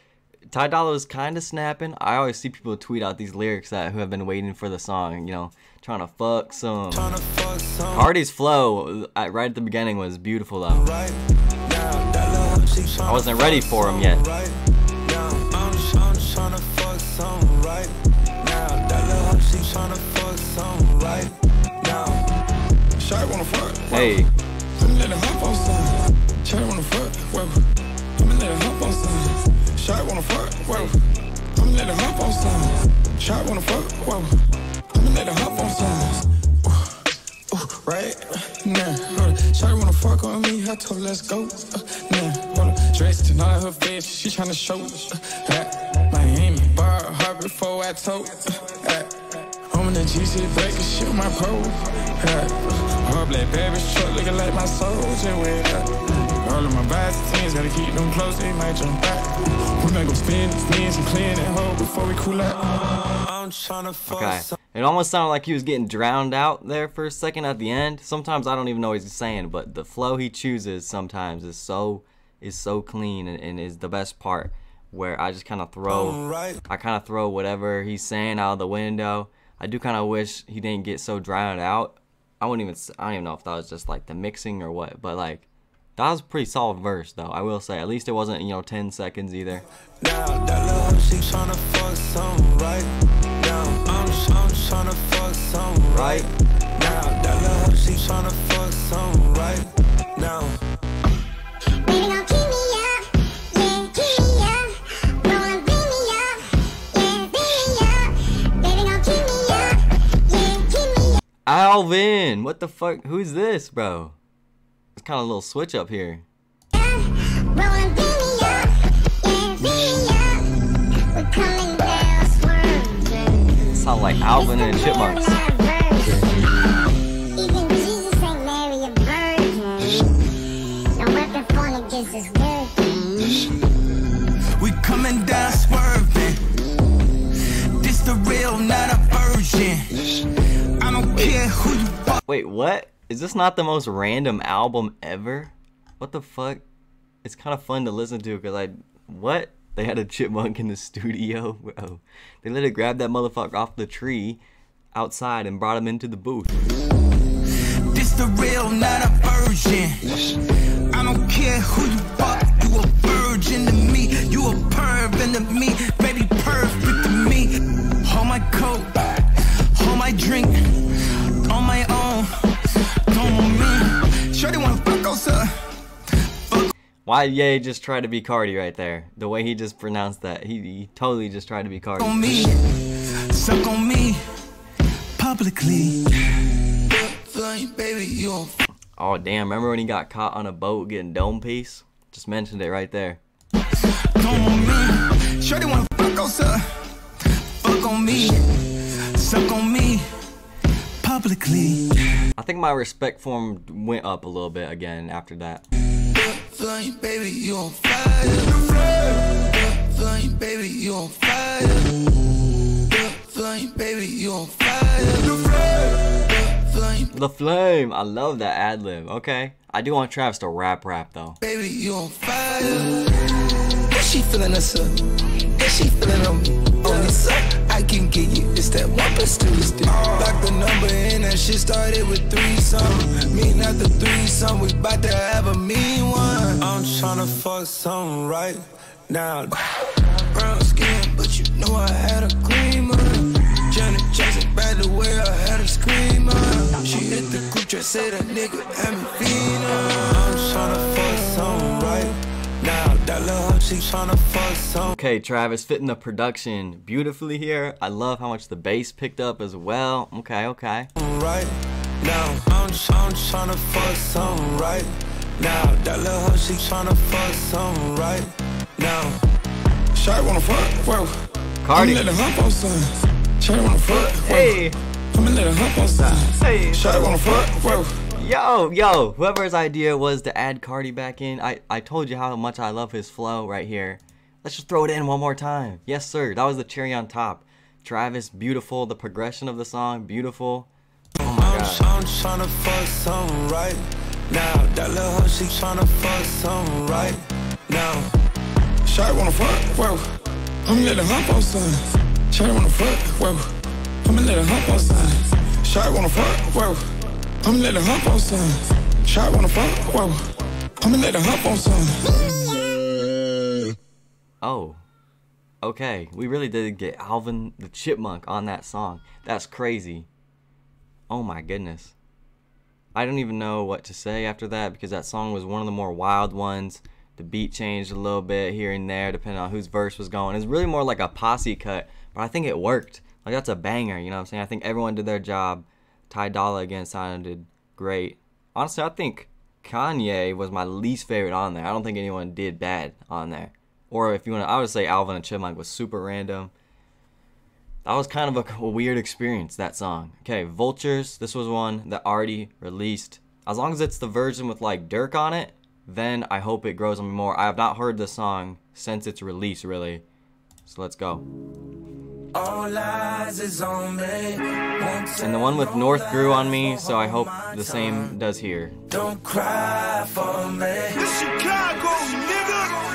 Ty Dolla is kind of snapping. I always see people tweet out these lyrics that who have been waiting for the song. You know, trying to fuck some. Tryna fuck some Carti's flow uh, right at the beginning was beautiful though. right now. That little hoe, she tryna I wasn't ready for him yet. Right now. I'm, I'm tryna fuck some right now. That she tryna fuck some right now. Shawty wanna fuck, whoa. Hey, I'm letting hop on some. Shawty wanna fuck, Shawty wanna fuck, whoa. I'm letting hop on some. Shawty wanna fuck, whoa. I'm letting hop on. Ooh, right now, up. Shawty wanna fuck on me, I told her let's go. Uh, up. Dressed in all her face, she tryna show. Uh, at Miami, bar her before I told. Uh, I'm in the GC breaking shit with my pro. Yeah. All black baby truck looking like my soldier with that. All of my vibes teens gotta keep them close, they might jump back. We might go spin, spin some clean and before we cool out. I'm tryna fuck okay. It almost sounded like he was getting drowned out there for a second at the end. Sometimes I don't even know what he's saying, but the flow he chooses sometimes is so is so clean and, and is the best part. Where I just kind of throw, Alright. I kind of throw whatever he's saying out of the window. I do kind of wish he didn't get so drowned out. I wouldn't even, I don't even know if that was just like the mixing or what, but like that was a pretty solid verse though. I will say, at least it wasn't you know 10 seconds either. Now that little hoe, she tryna fuck some right now. I'm, I'm tryna fuck some right now. That little hoe, she tryna fuck some right now. Baby, gon' keep me up, yeah, keep me up. Rollin', me up, yeah, beat me up. Baby, gon' keep me up, yeah, keep me up. Alvin, what the fuck? Who's this, bro? Kind of a little switch up here. Rollin', beat me up, yeah, beat me up. We're coming down, swerving. Sound like Alvin and the Chipmunks. Even Jesus ain't marry a virgin. No weapon formed against his virgin. We coming down swerving. This the real, not a virgin. I don't care who you. Wait, what? Is this not the most random album ever? What the fuck? It's kind of fun to listen to because I. What? They had a chipmunk in the studio, bro. They literally grabbed that motherfucker off the tree outside and brought him into the booth. This the real, not a virgin. I don't care who you fuck. You a virgin to me. You a perv to me. Baby, perfect to me. Hold my coat. Hold my drink. Why Ye just tried to be Carti right there? The way he just pronounced that, he, he totally just tried to be Carti. on me, suck on me, publicly. On Oh damn! Remember when he got caught on a boat getting dome piece? Just mentioned it right there. Shorty wanna fuck outside. Fuck on me, suck on me, publicly. I think my respect for him went up a little bit again after that. Flame, baby, you on fire. The flame, baby, you on fire. The flame, baby, you on fire. The flame, The flame. I love that ad lib. Okay. I do want Travis to rap rap though. baby, you on fire. Is she feeling herself? Is she feeling on me? On me, so I can get you. It's that one plus two is three. Lock the number in, that shit started with three. Me not the three something. We bout to have a mean one. I'm tryna fuck something right now. Brown skin, but you know I had a cream on. Janet Jackson, back the way I had a scream on. She hit the group chat, say that nigga had me feeling. I'm tryna Okay, Travis fitting the production beautifully here. I love how much the bass picked up as well. Okay, okay. right now. I'm, I'm trying to fuck something right now. That little hoe, she trying to fuck something right now. Shot wanna fuck, whoa. Carti. I'm hump on son. Shot wanna fuck, whoa. Hey, I'm let her hump on son. hey. Shot wanna fuck, whoa. Yo, yo, whoever's idea was to add Carti back in, I, I told you how much I love his flow right here. Let's just throw it in one more time. Yes, sir. That was the cherry on top. Travis, beautiful. The progression of the song, beautiful. Oh my god. I'm trying to fuck something right now. That little hoe, she trying to fuck something right now. Wanna fuck, whoa. I'm let her hump on. Shot wanna fuck, whoa. I'm let her hump on. Shot wanna fuck, whoa. I'm let her hump on son. Shot wanna fuck, whoa. I'ma let her hump on son. Oh. Okay, we really did get Alvin the Chipmunk on that song. That's crazy. Oh my goodness. I don't even know what to say after that because that song was one of the more wild ones. The beat changed a little bit here and there depending on whose verse was going. It's really more like a posse cut, but I think it worked. Like that's a banger, you know what I'm saying? I think everyone did their job. Ty Dolla again sounded great. Honestly, I think Kanye was my least favorite on there. I don't think anyone did bad on there. Or if you want to, I would say Alvin and Chipmunk was super random. That was kind of a, a weird experience, that song. Okay, Vultures, this was one that already released. As long as it's the version with like Durk on it, then I hope it grows on me more. I have not heard the song since its release, really. So let's go. All eyes is on me. And the one with North grew on me, so I hope the same does here. Don't cry for me. Chicago, nigga.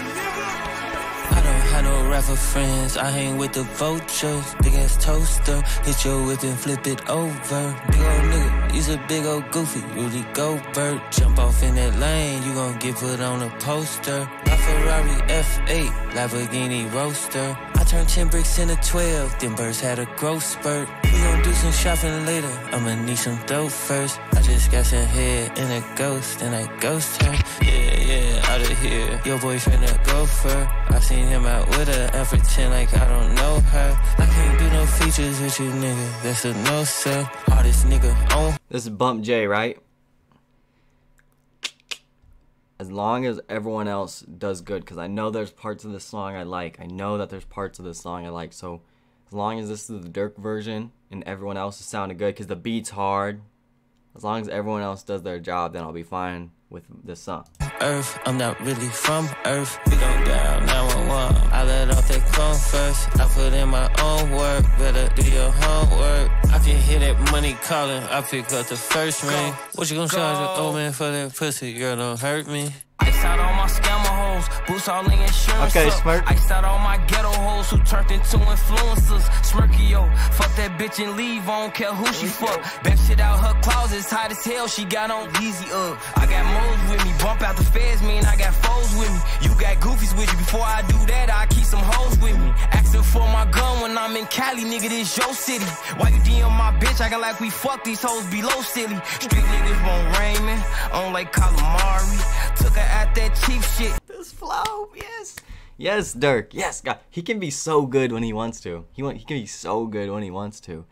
Have no rapper friends. I hang with the vultures. Big ass toaster. Hit your whip and flip it over. Big old nigga. He's a big old goofy. Rudy Gobert. Jump off in that lane. You gon' get put on a poster. My Ferrari F8. Lamborghini Roadster. I turned 10 bricks into 12. Them birds had a growth spurt. We gon' do some shopping later. I'ma need some dough first. I just got some head and a ghost. And I ghost her. Yeah, yeah, out of here. Your boyfriend a gopher. I seen him out with her. I pretend like I don't know her. I can't do no features with you, nigga. That's a no, sir. Hardest nigga on This is Bump J, right? As long as everyone else does good, because I know there's parts of this song I like. I know that there's parts of this song I like. So as long as this is the Durk version and everyone else is sounding good, because the beat's hard. As long as everyone else does their job, then I'll be fine with this song. Earth. I'm not really from Earth. We gon' dial 911. I let off that cone first. I put in my own work. Better do your homework. I can hear that money calling. I pick up the first ring. What you gon' charge an old man for that pussy? Girl, don't hurt me. Ice out all my scammer hoes, boost all the insurance. Okay, up. Smirk. Ice out all my ghetto hoes who turned into influencers. Smirky yo, fuck that bitch and leave, I don't care who she fuck. Back shit out her closets, hot as hell, she got on easy up. I got moles with me, bump out the feds, mean I got foes with me. You got goofies with you, before I do that, I keep some hoes I'm in Cali, nigga, this your city. Why you DM my bitch, acting like we fuck these hoes below silly. Street niggas won't Raymond, on like calamari. Took her at that cheap shit. This flow, yes. Yes, Durk. Yes, God. He can be so good when he wants to. He want, he can be so good when he wants to.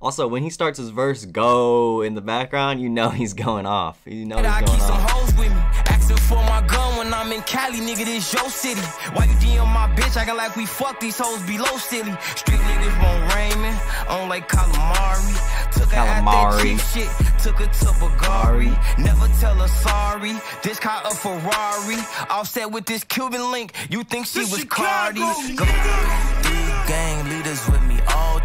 Also, when he starts his verse "Go" in the background, you know he's going off. You know he's going off. Hoes with me. Asking for my gun when I'm in Cali, nigga, this your city. Why you DM my bitch acting like we fuck these hoes below silly? Street niggas won't Raymond, on like calamari. Took her out that Calamari. cheap shit, took her to Bulgari. Never tell her sorry. This car a Ferrari. Offset with this Cuban link, you think she was Cardi? Go- Big gang leaders with me all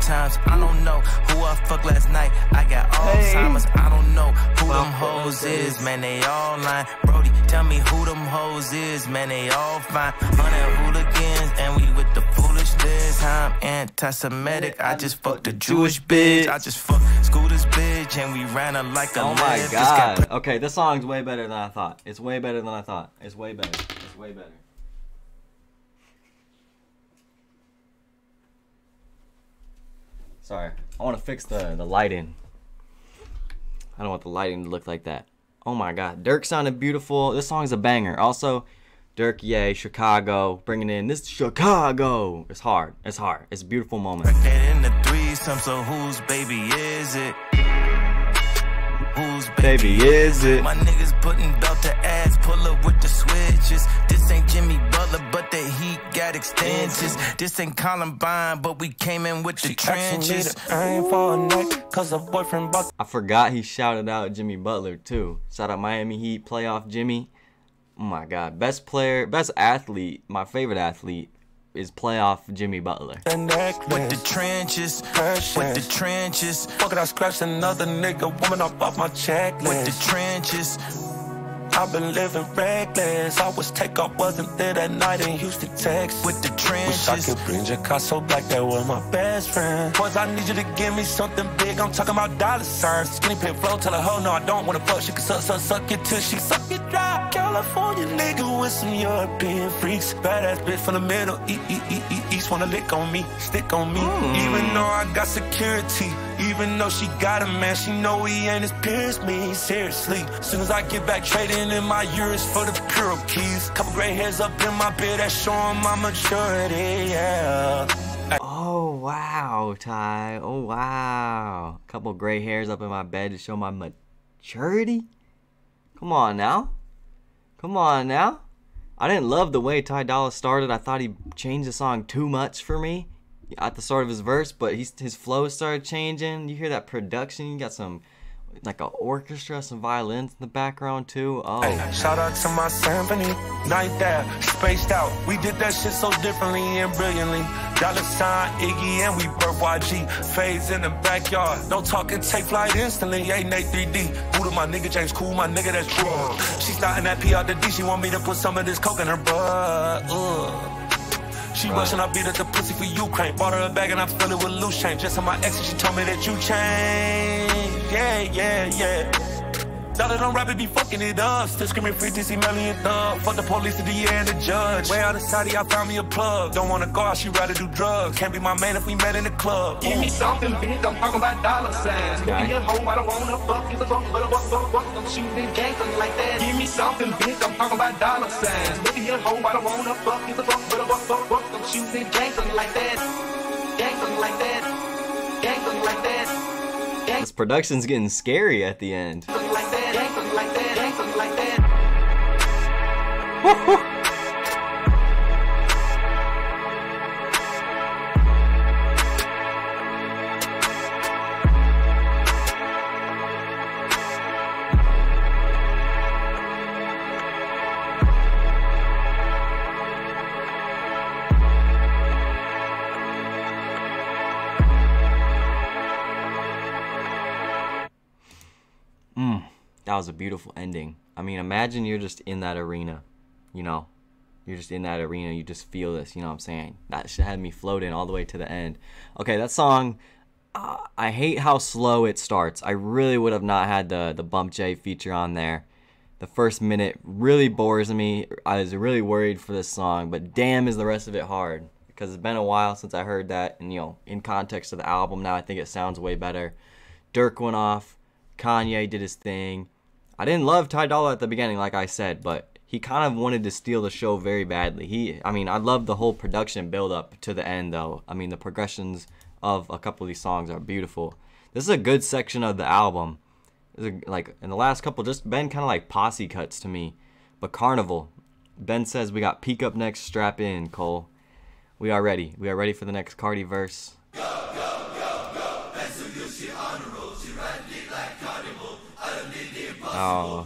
times. I don't know who I fucked last night. I got Alzheimer's. I don't know who them hoes is. Man, they all lying. Brody, tell me who them hoes is. Man, they all fine. Hundred hooligans, and we with the foolishness. I'm anti-Semitic. I just fucked a Jewish bitch. I just fucked Scooter's bitch, and we ran her like a Oh my lift. This guy god. Okay, this song's way better than I thought. It's way better than I thought. It's way better. It's way better. Sorry. I want to fix the, the lighting. I don't want the lighting to look like that. Oh my god. Durk sounded beautiful. This song's a banger. Also, Durk, yay, Chicago. Bringing in this Chicago. It's hard. It's hard. It's a beautiful moment. That in the threesome, so whose baby is it? Whose Baby, is it? My niggas putting belt to ass, pull up with the switches. This ain't Jimmy Butler, but the heat got extensions. This ain't Columbine, but we came in with the trenches. I ain't for a night, cause a boyfriend bought I forgot he shouted out Jimmy Butler too. Shout out Miami Heat playoff Jimmy. Oh my god. Best player, best athlete, my favorite athlete is playoff Jimmy Butler. the necklace. With the trenches, Precious. with the trenches, Fuck it, I scratched another nigga woman up off my checklist. with the trenches. I've been living reckless. I was take off, wasn't there that night in Houston, Texas. With the trenches. Wish I could bring Jacasso back, that was my best friend. Boys, I need you to give me something big. I'm talking about dollar signs. Skinny pit flow, tell her, ho, no, I don't wanna fuck. She can suck, suck, suck it till she suck it dry. California nigga with some European freaks. Badass bitch from the middle, e, e, e, e, east wanna lick on me, stick on me. Mm. Even though I got security, even though she got a man, she know he ain't as pierced me. Seriously, soon as I get back trading in my euros for the pure keys. Couple gray hairs up in my beard that's showing my maturity, yeah. Oh wow, Ty. Oh wow. Couple gray hairs up in my bed to show my maturity. Come on now. Come on now. I didn't love the way Ty Dolla started. I thought he changed the song too much for me at the start of his verse, but he's, his flow started changing. You hear that production? You got some like an orchestra, some violins in the background too. Oh, Hey, shout out to my symphony, night there, spaced out. We did that shit so differently and brilliantly. Dollar sign Iggy and we birth YG. Fades in the backyard, no talking, take flight instantly. Ain't Nate 3D. Who to my nigga James Cool, my nigga that's drug. She starting that P out the D. She want me to put some of this coke in her butt. Ugh. She rushing, I beat up the pussy for Ukraine. Bought her a bag and I filled it with loose change. Just on my ex, and she told me that you changed. Yeah, yeah, yeah. Now that I'm rapping, be fucking it up. Still screaming free DC million thug. Fuck the police, the DA, and the judge. Way out of Saudi, I found me a plug. Don't wanna go out, she rather do drugs. Can't be my man if we met in the club. Give me something big, I'm talking about dollar signs. Look at your home, I don't wanna fuck you, but fuck, but fuck, fuck, fuck, I'm shooting gangsters like that. Give me something big, I'm talking about dollar signs. Look at your home, I don't wanna fuck you, but fuck, but fuck, fuck, fuck, I'm shooting gangsters like that. Gangsters like that. Gangsters like that. this production's getting scary at the end. Gangsters like Hmm. That was a beautiful ending. I mean, imagine you're just in that arena, you know, you're just in that arena. You just feel this, you know what I'm saying? That shit had me floating all the way to the end. Okay, that song, uh, I hate how slow it starts. I really would have not had the, the Bump J feature on there. The first minute really bores me. I was really worried for this song, but damn is the rest of it hard. Because it's been a while since I heard that, and you know, in context of the album now, I think it sounds way better. Durk went off, Kanye did his thing. I didn't love Ty Dolla at the beginning, like I said, but he kind of wanted to steal the show very badly. He, I mean, I love the whole production build up to the end, though. I mean, the progressions of a couple of these songs are beautiful. This is a good section of the album. A- like in the last couple, just been kind of like posse cuts to me. But Carnival. Ben says we got peak up next. Strap in, Cole. We are ready. We are ready for the next Carti verse. Oh.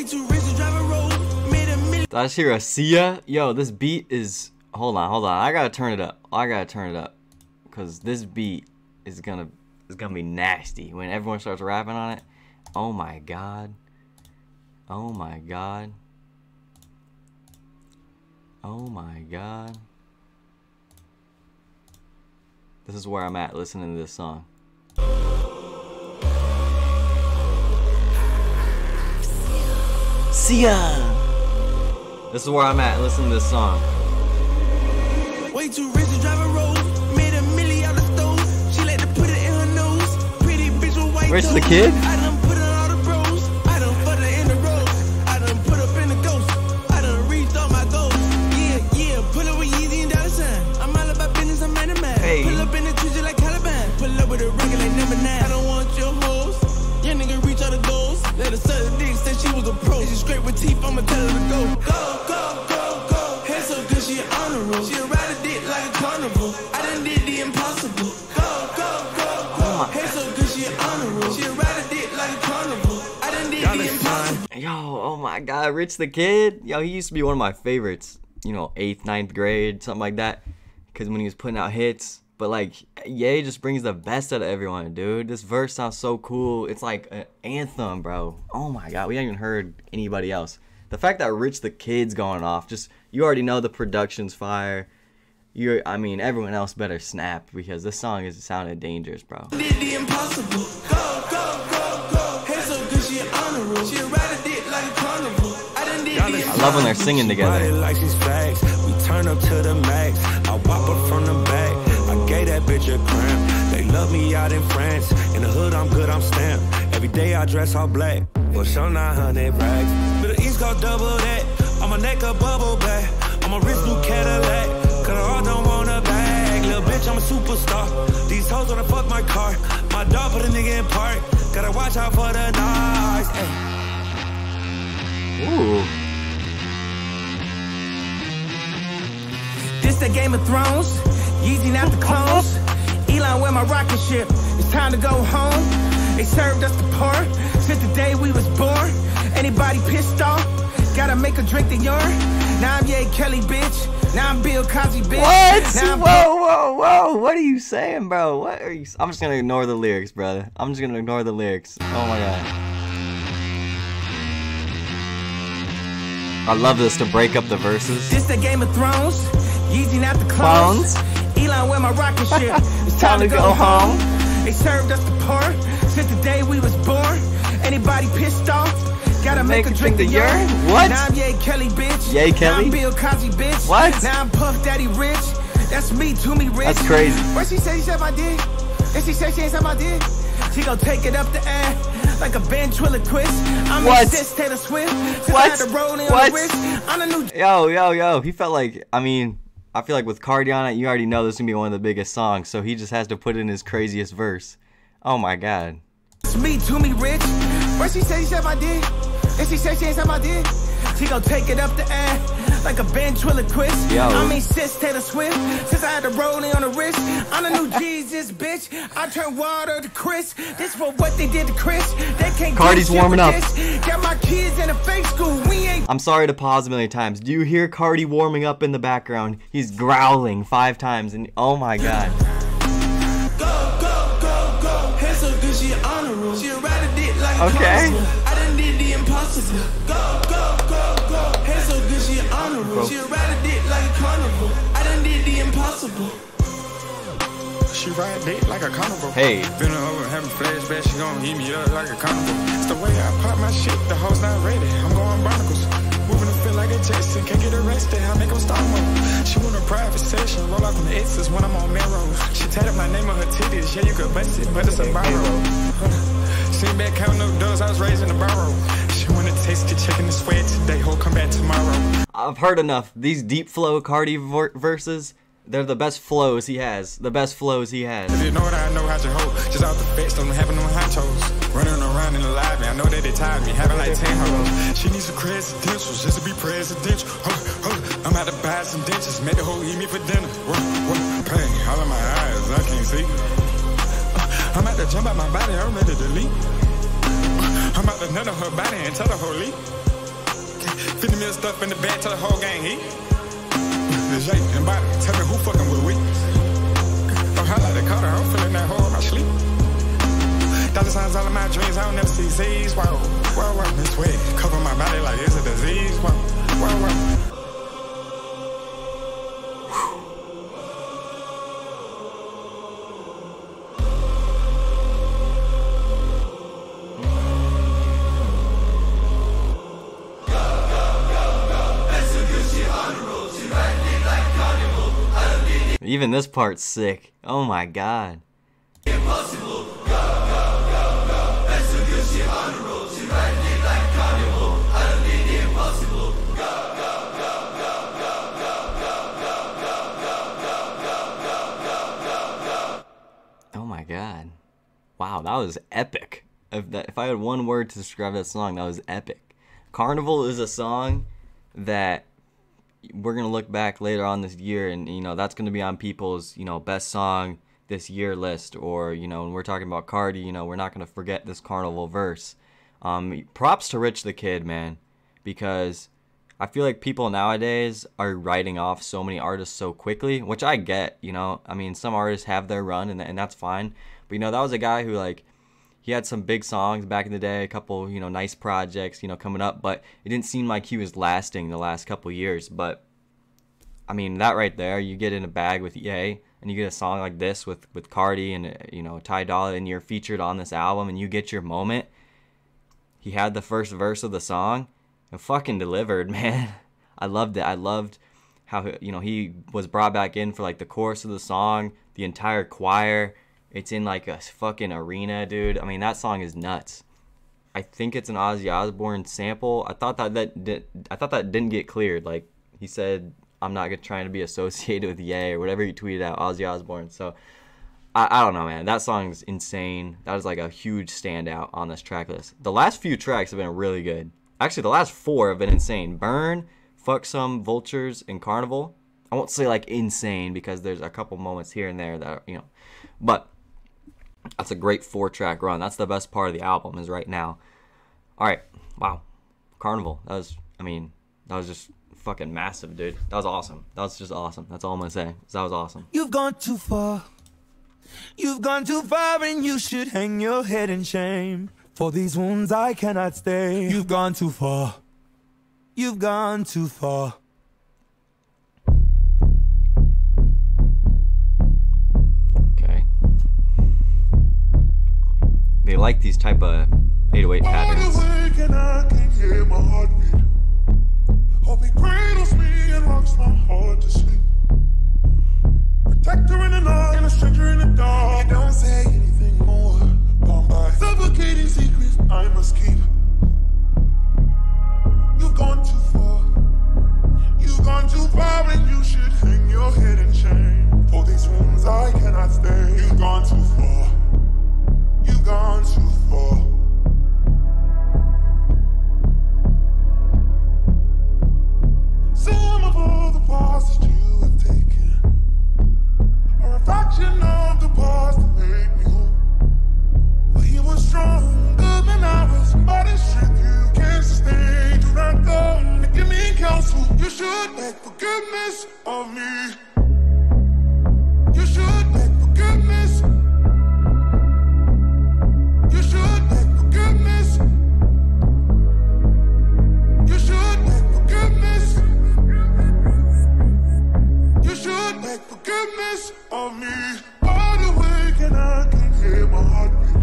Way too rich to drive a road. Made a million. I just hear a Sia? Yo, this beat is. Hold on, hold on. I gotta turn it up. I gotta turn it up, cause this beat is gonna is gonna be nasty when everyone starts rapping on it. Oh my god. Oh my god. Oh my god. This is where I'm at listening to this song. Sia. This is where I'm at listening to this song. Way too rich to drive a road. Made a million out of stove. She like to put it in her nose. Pretty bitch with white Rich the. Kid? With teeth. I'ma tell her to go. Go, go, go, go. Hair so good she on the road. She ride a dick like a carnival. I done did the impossible. Go, go, go, go. Hair so good she on the road. She ride a dick like a carnival. I done did the impossible. Yo, oh my god, Rich the Kid. Yo, he used to be one of my favorites. You know, eighth, ninth grade, something like that. Cause when he was putting out hits. But like, Ye just brings the best out of everyone, dude. This verse sounds so cool. It's like an anthem, bro. Oh my god, we haven't even heard anybody else. The fact that Rich the Kid's going off, just you already know the production's fire. You're, I mean, everyone else better snap because this song is sounding dangerous, bro. I love when they're singing together. That bitch a cramp. They love me out in France. In the hood, I'm good, I'm stamped. Every day I dress all black. For sure, 900 rags. But the East Coast double that. On my neck, a bubble back. On my wrist, new Cadillac. Cause I all don't want a bag. Little bitch, I'm a superstar. These hoes wanna fuck my car. My dog put a nigga in park. Gotta watch out for the knives. Ooh. This the Game of Thrones. Yeezy not the clones. Elon with my rocket ship. It's time to go home. They served us the part since the day we was born. Anybody pissed off? Gotta make a drink the urine. Now I'm Ye Kelly, bitch. Now I'm Bill Cosby, bitch. What? Now I'm Whoa, whoa, whoa! What are you saying, bro? What are you? I'm just gonna ignore the lyrics, brother. I'm just gonna ignore the lyrics. Oh my god. I love this to break up the verses. This the Game of Thrones. Yeezy not the clones. Elon with my rocket ship. It's time to go home. They served us the part since the day we was born. Anybody pissed off? Gotta make, a drink the urine. What? Now I'm Ye Kelly, bitch. Now Kelly? I'm Bill Cosby, bitch. What? Now I'm Puff Daddy Rich. That's me, to me rich. That's crazy. What she say she said my dick? And she say she ain't said my dick. She gon' take it up the ass like a ventriloquist. I'm What? sis Taylor Swift. I What? had the rolling on What? the wrist. I'm a new Yo, yo, yo! He felt like. I mean, I feel like with Carti on it, you already know this is gonna be one of the biggest songs. So he just has to put in his craziest verse. Oh my god. It's me, to me rich. She say she said my dick? And she say she ain't said my dick. She take it up the ass like a ventriloquist. Yo. I mean, sis Taylor Swift. Since I had the rolling on the wrist, I'm the new Jesus, bitch. I turn water to Chris. This for what they did to Chris. They can't Carti's warming up. Got my kids in a fake school. We ain't I'm sorry to pause a million times. Do you hear Cardi warming up in the background? He's growling five times, and oh my god. Go, the road. She ride a dick like a carnival. I done did the impossible. She ride dick like a carnival. Hey. Been over having flashbacks, she gon' eat me up like a carnival. It's the way I pop my shit, the hoes not ready. I'm going barnacles. Moving them feel like a Jason, can't get arrested. I make them stop mode. She want a private session, roll out from the X's when I'm on Melrose. She tatted my name on her titties, yeah, you could bust it, but it's a borrow. Sitting back counting up doors, I was raised in the borough. She wanna taste the chicken and sweat today, ho, come back tomorrow. I've heard enough. These deep flow Carti ver- verses, they're the best flows he has. The best flows he has. If you know what I know, how's your hoe? Just out the fence, don't having no honchos. Running around in the lobby, I know that they tired me, having like 10 hoes. She needs some credentials just to be presidential. Huh, huh. I'm out to buy some dentures, make the hoe eat me for dinner. What, what, pain, all in my eyes, I can't see. Uh, I'm about to jump out my body, I'm ready to leave. Uh, I'm about to nut on her body and tell whole leave. 50 mil stuff in the bag, tell the whole gang heat. Jake and body, tell me who fucking with we. Oh, I like the color, I'm feeling that hole in my sleep. Dollar signs all in my dreams, I don't never see Z's. Wow, wow, wow, this way. Cover my body like it's a disease. Wow, wow, wow. Even this part's sick. Oh my god. Oh my god. Wow, that was epic. If that if I had one word to describe that song, that was epic. Carnival is a song that we're gonna look back later on this year and you know that's gonna be on people's you know best song this year list or you know when we're talking about Carti you know we're not gonna forget this carnival verse. Um props to Rich the Kid man because I feel like people nowadays are writing off so many artists so quickly which I get you know? I mean some artists have their run and, and that's fine but you know that was a guy who like he had some big songs back in the day, a couple, you know, nice projects, you know, coming up, but it didn't seem like he was lasting the last couple years. But I mean, that right there, you get in a bag with Ye, and you get a song like this with with Carti and uh, you know Ty Dolla, and you're featured on this album, and you get your moment. He had the first verse of the song, and fucking delivered, man. I loved it. I loved how you know he was brought back in for like the chorus of the song, the entire choir. It's in like a fucking arena, dude. I mean, that song is nuts. I think it's an Ozzy Osbourne sample. I thought that that did, I thought that didn't get cleared. Like he said, I'm not trying to be associated with Ye or whatever he tweeted out, Ozzy Osbourne. So I, I don't know, man. That song's insane. That is like a huge standout on this track list. The last few tracks have been really good. Actually, the last four have been insane. Burn, Fuck Some, Vultures, and Carnival. I won't say like insane because there's a couple moments here and there that are, you know, but that's a great four track run. That's the best part of the album is right now. All right, wow, Carnival. That was, I mean, that was just fucking massive, dude. That was awesome. That was just awesome. That's all I'm gonna say. That was awesome. You've gone too far. You've gone too far and you should hang your head in shame. For these wounds I cannot stay. You've gone too far. You've gone too far. Like these type of 808 patterns. awake and I can hear my heartbeat. Hope he cradles me and rocks my heart to sleep. Protector in the night and a stranger in the dark. Don't say anything more. By. Suffocating secrets I must keep. You've gone too far. You've gone too far and you should hang your head in shame. For these wounds I cannot stay. You've gone too far. You've gone too far. Some of all the paths that you have taken a of the that made me whole. But he was than I was, but strength you can't sustain. Do not and give me counsel. You should beg forgiveness of me. You should beg forgiveness. Forgiveness of me. Wide and I can hear my heartbeat.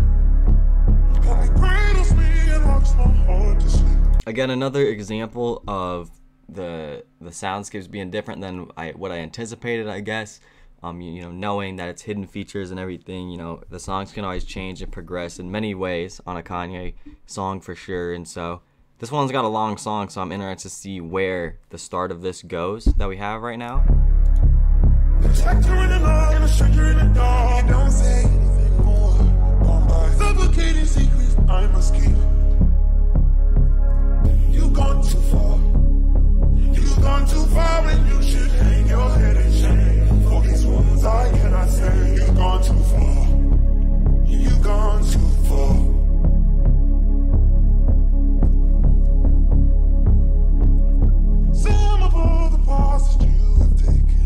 Cradles me and rocks my heart to sleep. Again, another example of the the soundscapes being different than I what I anticipated, I guess. Um, you, you know, knowing that it's hidden features and everything, you know, the songs can always change and progress in many ways on a Kanye song for sure. And so this one's got a long song, so I'm interested to see where the start of this goes that we have right now. Protector in the night and a stranger in the dark. Don't say anything more. Bombard. Suffocating secrets I must keep. You gone too far. You've gone too far and you should hang your head in shame. For these wounds I cannot say. You gone too far. You've gone too far. Some of all the paths that you have taken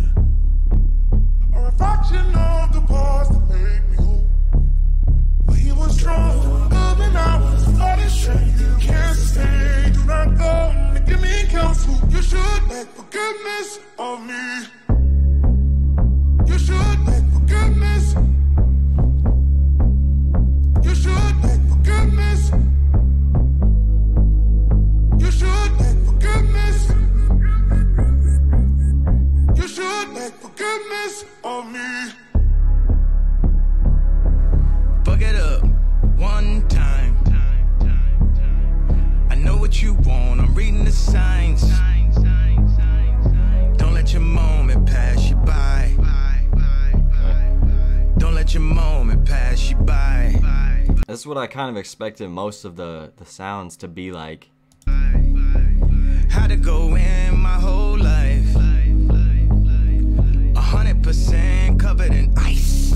forgiveness of me. You should beg forgiveness. What I kind of expected most of the the sounds to be like. Had to go in my whole life. A hundred percent covered in ice.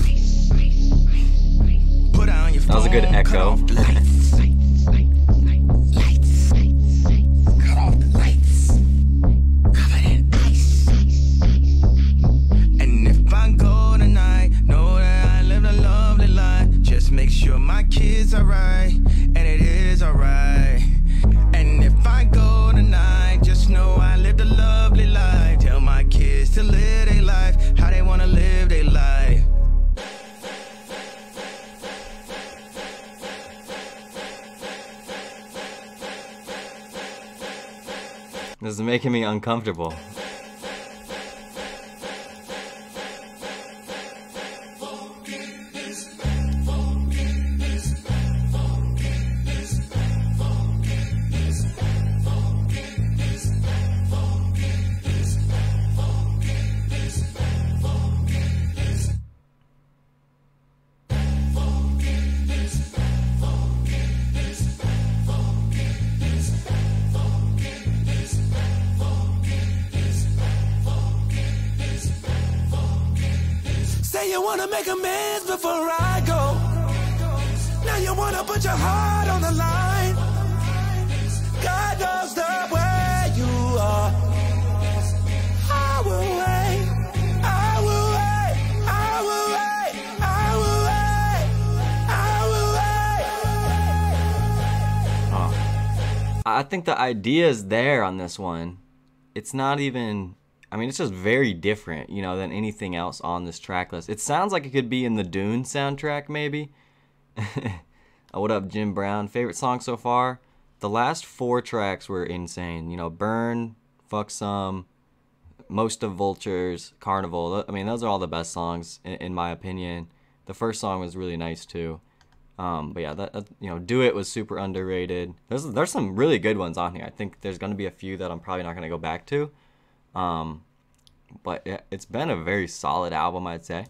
Put down your That was a good echo. Kids are right, and it is alright. And if I go tonight, just know I lived a lovely life. Tell my kids to live their life how they wanna live their life. This is making me uncomfortable. Think the idea is there on this one. It's not even. I mean, it's just very different, you know, than anything else on this track list. It sounds like it could be in the Dune soundtrack, maybe. oh, what up, Jim Brown? Favorite song so far? The last four tracks were insane. You know, Burn, Fuck Some, Most of Vultures, Carnival. I mean, those are all the best songs, in, in my opinion. The first song was really nice, too. Um, but yeah, that, you know, Do It was super underrated. There's there's some really good ones on here. I think there's gonna be a few that I'm probably not gonna go back to. Um, but yeah, it's been a very solid album, I'd say.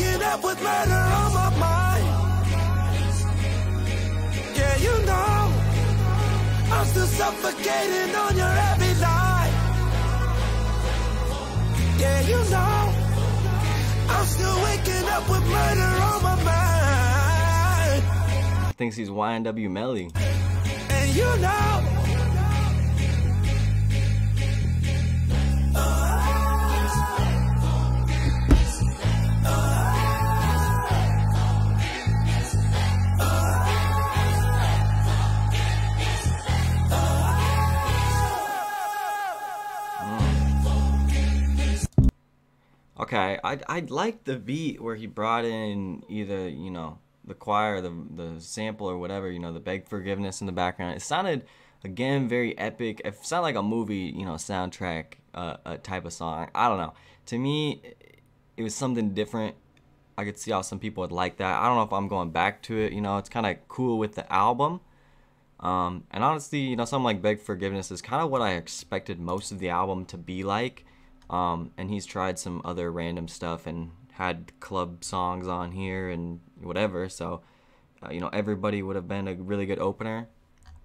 waking up with murder on my mind. Yeah, you know, I'm still suffocating on your every lie. Yeah, you know, I'm still waking up with murder on my mind. Thinks he's YNW Melly. And you know. Okay, I I like the beat where he brought in either you know the choir, the the sample or whatever, you know, the beg forgiveness in the background. It sounded again very epic. It sounded like a movie, you know, soundtrack uh, a type of song. I don't know. To me, it was something different. I could see how some people would like that. I don't know if I'm going back to it. You know, it's kind of cool with the album. Um, and honestly, you know, something like Beg Forgiveness is kind of what I expected most of the album to be like. Um, and he's tried some other random stuff and had club songs on here and whatever. So, uh, you know, everybody would have been a really good opener.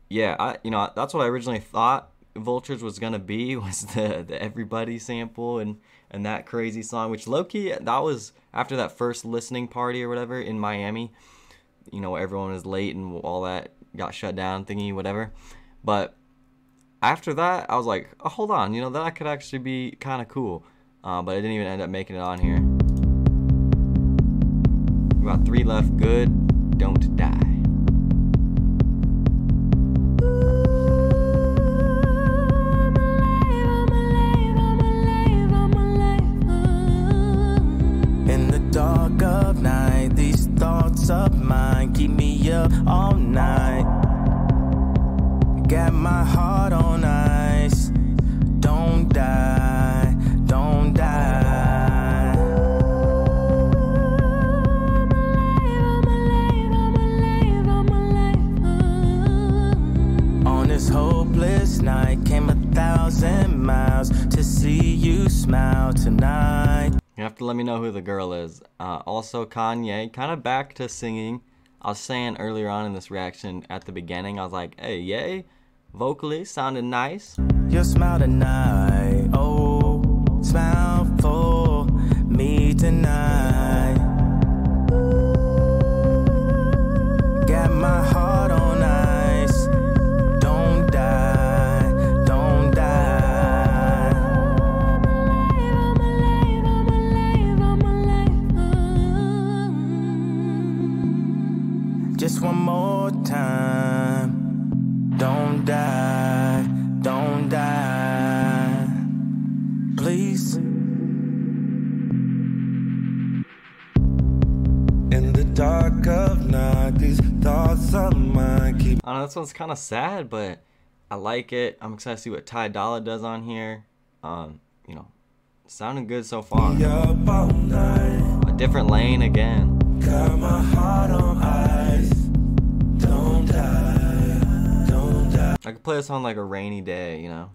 Yeah, I, you know, that's what I originally thought Vultures was gonna be was the the Everybody sample and and that crazy song. Which Loki, that was after that first listening party or whatever in Miami. You know, everyone was late and all that got shut down thingy whatever. But after that, I was like, oh, hold on, you know, that could actually be kind of cool. Uh, but I didn't even end up making it on here. Got three left. Good. Don't die. In the dark of night, these thoughts of mine keep me up all night. Got my heart have to let me know who the girl is. Uh, also, Kanye, kind of back to singing. I was saying earlier on in this reaction at the beginning, I was like, hey, yay, vocally sounded nice. Your smile tonight, oh, smile for me tonight. One more time. Don't die, don't die. Please. In the dark of night, these thoughts of mine keep. I know, this one's kind of sad, but I like it. I'm excited to see what Ty Dolla does on here. Um, you know, sounding good so far. Up all night. A different lane again. Don't die, don't die. I could play this on like a rainy day, you know.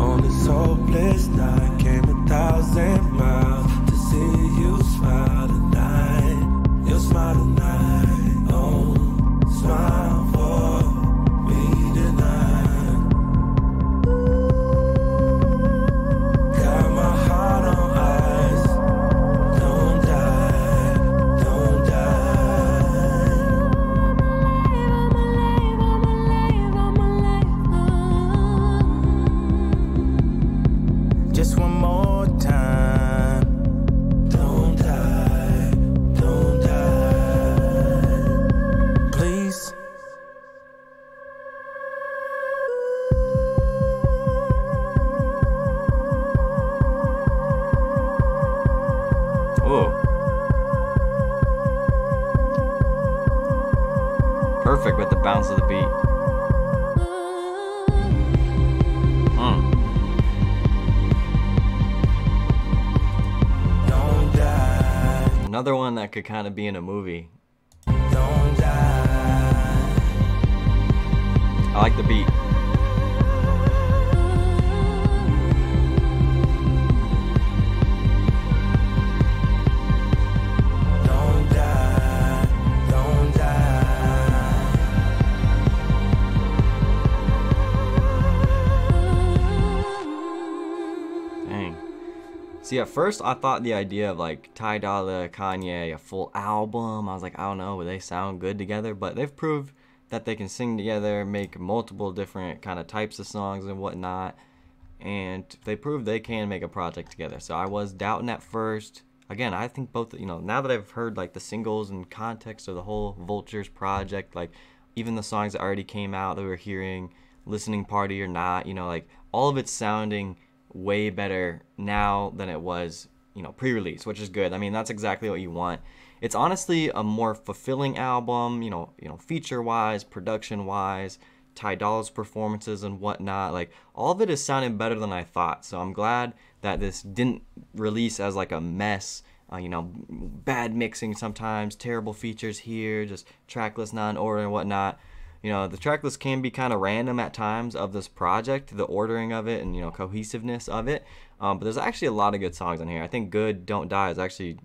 On this hopeless night, came a thousand Whoa. Perfect with the bounce of the beat. Mm. Another one that could kind of be in a movie. I like the beat. See, at first I thought the idea of like Ty Dolla, Kanye, a full album, I was like, I don't know, would they sound good together? But they've proved that they can sing together, make multiple different kind of types of songs and whatnot. And they proved they can make a project together. So I was doubting at first. Again, I think both, you know, now that I've heard like the singles and context of the whole Vultures project, like even the songs that already came out that we were hearing, Listening Party or Not, you know, like all of it's sounding way better now than it was, you know, pre-release, which is good. I mean, that's exactly what you want. It's honestly a more fulfilling album, you know, you know, feature-wise, production-wise, Ty Dolla's performances and whatnot. Like all of it is sounding better than I thought. So I'm glad that this didn't release as like a mess. Uh, you know, bad mixing sometimes, terrible features here, just trackless non-order and whatnot you know the track list can be kind of random at times of this project the ordering of it and you know cohesiveness of it um, but there's actually a lot of good songs on here. I think good don't die is actually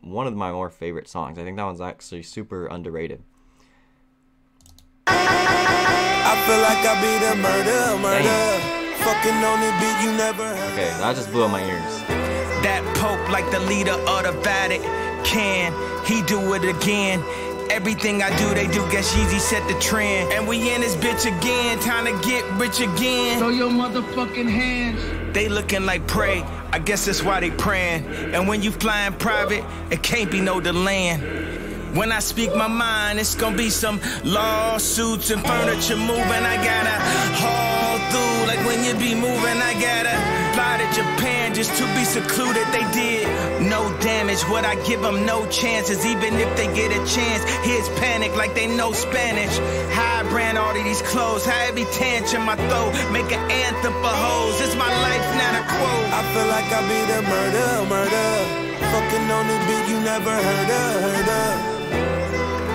one of my more favorite songs. I think that one's actually super underrated. I feel like I be the murder, murder. Fucking on the beat you never okay that just blew up my ears. That Pope, like the leader of the Vatican, can he do it again. Everything I do, they do. Guess Yeezy set the trend. And we in this bitch again, time to get rich again. Throw your motherfucking hands. They looking like prey. I guess that's why they praying. And when you flying private, it can't be no delaying. When I speak my mind, it's gonna be some lawsuits and furniture moving. I gotta haul through like when you be moving. I gotta fly to Japan just to be secluded. They did no damage. What I give them no chances, even if they get a chance. Here's panic like they know Spanish. I brand all of these clothes, how every tantrum I throw, make an anthem for hoes. It's my life, not a quote. I feel like I be the murder, murder. Fucking on the beat you never heard of, heard of.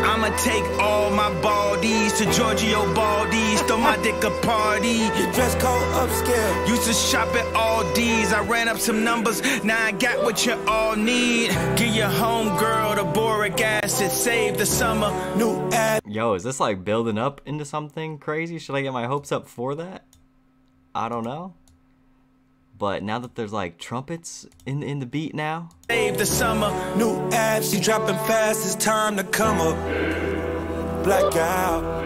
I'ma take all my baldies to Giorgio Baldi's, throw my dick a party. Your dress code upscale. Used to shop at Aldi's, I ran up some numbers, now I got what you all need. Give your homegirl the boric acid, save the summer. New ad. yo is this like building up into something crazy should i get my hopes up for that i don't know but now that there's like trumpets in in the beat now Save the summer. New abs, she dropping fast, it's time to come up. Blackout.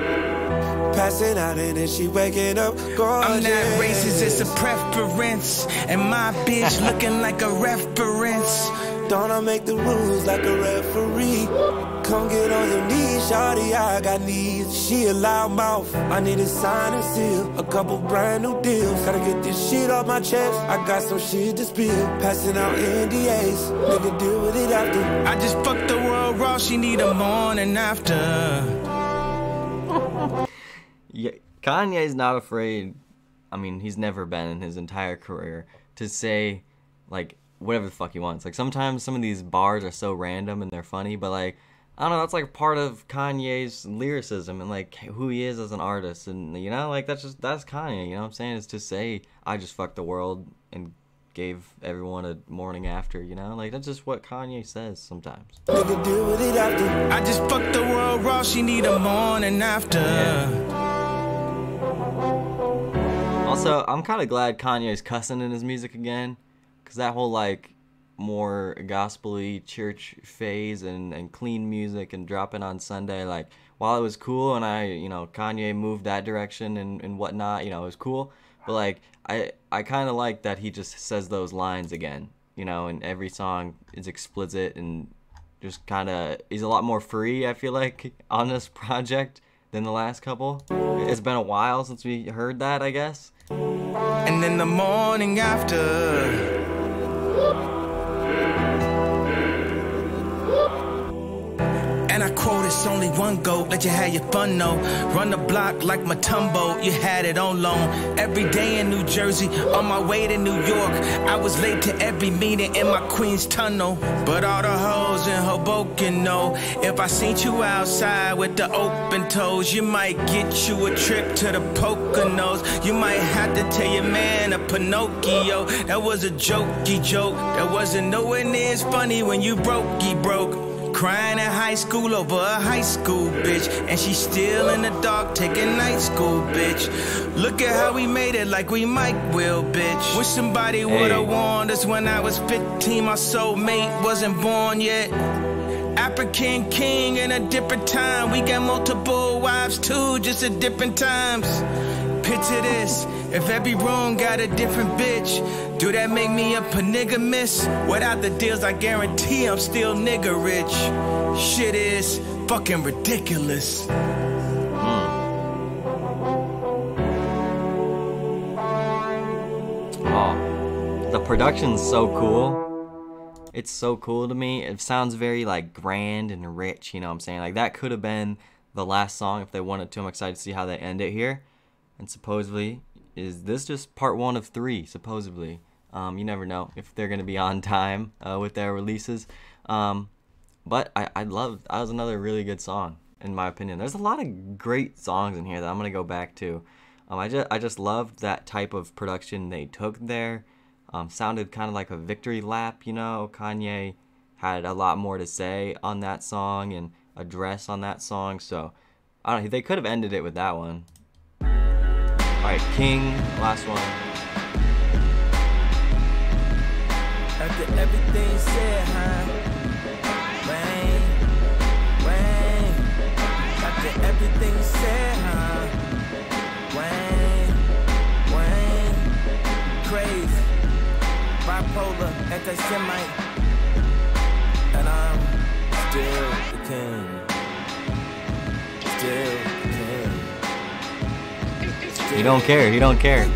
Passing out and then she waking up. Gorgeous. I'm not racist, it's a preference. And my bitch looking like a reference. Don't I make the rules like a referee? Come get on your knees, shawty, I got needs. She a loud mouth, I need a sign and seal. A couple brand new deals. Gotta get this shit off my chest. I got some shit to spill. Passing out NDAs, nigga deal with it after. I just fucked the world raw, she need a morning after. yeah, Kanye's not afraid. I mean, he's never been in his entire career to say like whatever the fuck he wants. Like sometimes some of these bars are so random and they're funny, but like I don't know, that's like part of Kanye's lyricism and like who he is as an artist and you know, like that's just that's Kanye, you know what I'm saying? Is to say I just fucked the world and gave everyone a morning after, you know? Like that's just what Kanye says sometimes. Nigga deal with it after. I just fucked the world raw, she need a morning after. Also, I'm kind of glad Kanye's cussing in his music again, cause that whole like more gospel-y church phase and, and clean music and dropping on Sunday, like while it was cool and I, you know, Kanye moved that direction and, and whatnot, you know, it was cool. But like I I kind of like that he just says those lines again, you know, and every song is explicit and just kind of he's a lot more free. I feel like on this project than the last couple. It's been a while since we heard that, I guess. And then the morning after. Quote, it's only one goat, let you have your fun though. Run the block like Mutombo, you had it on loan. Every day in New Jersey, on my way to New York. I was late to every meeting in my Queens tunnel. But all the hoes in Hoboken know. If I seen you outside with the open toes, you might get you a trip to the Poconos. You might have to tell your man a Pinocchio. That was a jokey joke. That wasn't nowhere near as funny when you brokey broke. Crying in high school over a high school bitch. And she still in the dark taking night school, bitch. Look at how we made it like we might Will, bitch. Wish somebody would've warned us when I was 15. My soulmate wasn't born yet. African king in a different time. We got multiple wives too, just at different times. Picture this, if every room got a different bitch, do that make me a polygamist? Without the deals, I guarantee I'm still nigga rich. Shit is fucking ridiculous. Oh, the production's so cool. It's so cool to me. It sounds very like grand and rich, you know what I'm saying? Like that could have been the last song if they wanted to. I'm excited to see how they end it here. And supposedly, is this just part one of three? Supposedly. Um, you never know if they're gonna be on time uh, with their releases. Um, but I, I love that was another really good song in my opinion. There's a lot of great songs in here that I'm gonna go back to. Um, I just I just loved that type of production they took there. Um, sounded kind of like a victory lap, you know. Kanye had a lot more to say on that song and address on that song. So I don't know. They could have ended it with that one. All right, King, last one. After everything said, huh? Rain, rain. After everything said, huh? Rain, rain. Crazy. Bipolar, anti-Semite. And I'm still the king. Still the king. Still He don't care. He don't care.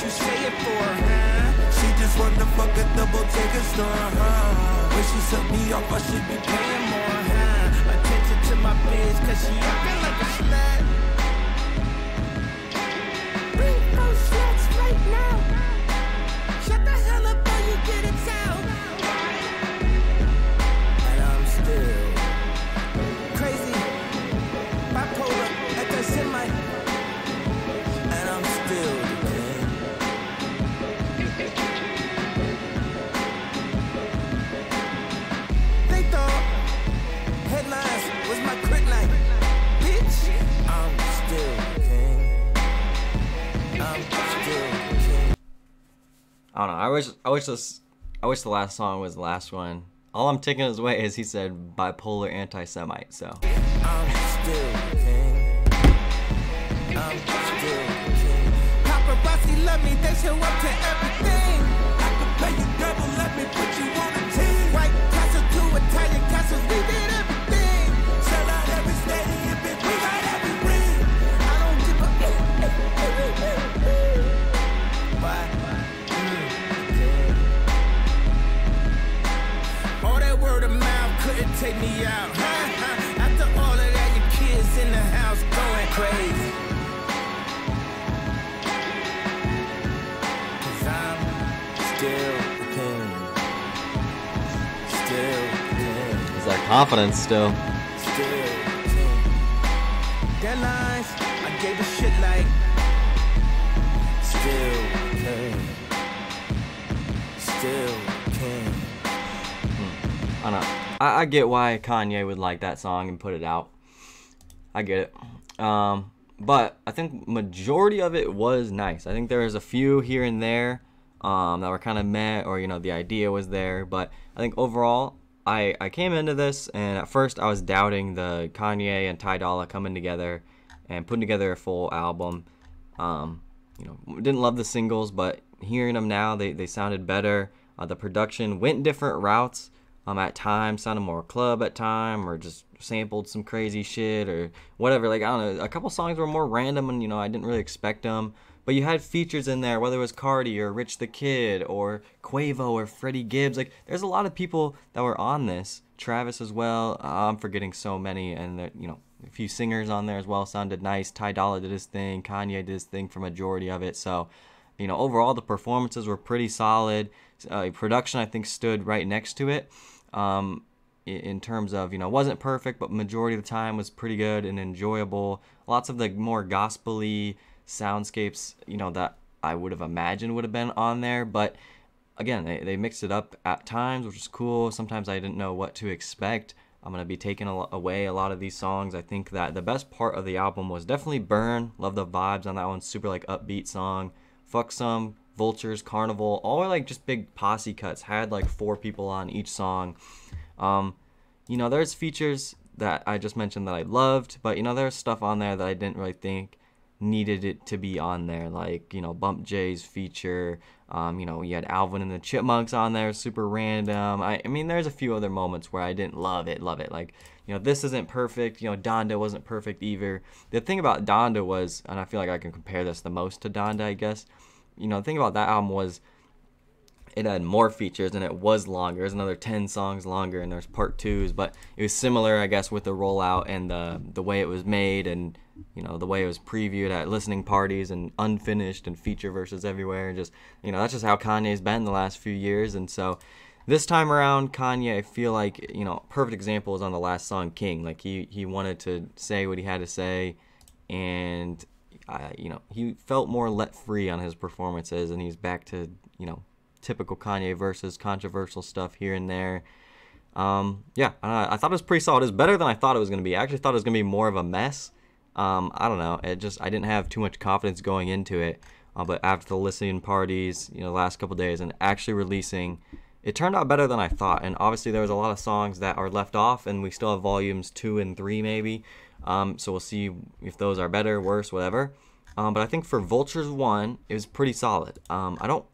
You say it for? Huh? She just wanna fuck at the Bottega store, huh? When she suck me off, I should be paying more, huh? Attention to my biz, cause she acting like a slut. Bring those sluts right now. Shut the I don't know. I wish I wish this I wish the last song was the last one. All I'm taking away is he said bipolar anti-Semite. So king. Paparazzi love me, they show up to everything. I could play you double, let me put you take me out. After all of that, your kids in the house going crazy. Cause I'm still the king. Still the that confidence still? Still. Deadlines, I gave a shit like. Still king. Still king. Hmm. I know. I, I get why Kanye would like that song and put it out. I get it. Um, but I think majority of it was nice. I think there was a few here and there um, that were kind of meh, or you know the idea was there. But I think overall, I I came into this and at first I was doubting the Kanye and Ty Dolla coming together and putting together a full album. Um, you know, didn't love the singles, but hearing them now, they, they sounded better. Uh, the production went different routes. Um, at times sounded more club at time, or just sampled some crazy shit or whatever. Like I don't know, a couple songs were more random, and you know I didn't really expect them. But you had features in there, whether it was Carti or Rich the Kid or Quavo or Freddie Gibbs. Like there's a lot of people that were on this. Travis as well. I'm forgetting so many, and you know a few singers on there as well sounded nice. Ty Dolla did his thing. Kanye did his thing for majority of it. So, you know, overall the performances were pretty solid. Uh, production I think stood right next to it. Um, in terms of you know wasn't perfect but majority of the time was pretty good and enjoyable. Lots of the more gospely soundscapes you know that i would have imagined would have been on there but again they, they mixed it up at times which is cool. Sometimes i didn't know what to expect. I'm going to be taking away a lot of these songs. I think that the best part of the album was definitely burn. Love the vibes on that one. Super like upbeat song. Fuck some vultures carnival all like just big posse cuts had like four people on each song um, you know, there's features that I just mentioned that I loved, but you know, there's stuff on there that I didn't really think needed it to be on there. Like, you know, Bump J's feature. Um, you know, you had Alvin and the Chipmunks on there, super random. I, I mean, there's a few other moments where I didn't love it, love it. Like, you know, this isn't perfect. You know, Donda wasn't perfect either. The thing about Donda was, and I feel like I can compare this the most to Donda, I guess. You know, the thing about that album was it had more features and it was longer. There's another 10 songs longer and there's part twos, but it was similar, I guess, with the rollout and the the way it was made and you know the way it was previewed at listening parties and unfinished and feature verses everywhere. And just you know that's just how Kanye's been the last few years. And so this time around, Kanye, I feel like you know perfect example is on the last song King. Like he he wanted to say what he had to say, and you know he felt more let free on his performances, and he's back to you know typical Kanye versus controversial stuff here and there. Um, yeah, I, I, thought it was pretty solid. It was better than I thought it was going to be. I actually thought it was going to be more of a mess. Um, I don't know. It just I didn't have too much confidence going into it. Uh, but after the listening parties, you know, the last couple days and actually releasing, it turned out better than I thought. And obviously, there was a lot of songs that are left off, and we still have volumes two and three maybe. Um, so we'll see if those are better, worse, whatever. Um, but I think for Vultures one, it was pretty solid. Um, I don't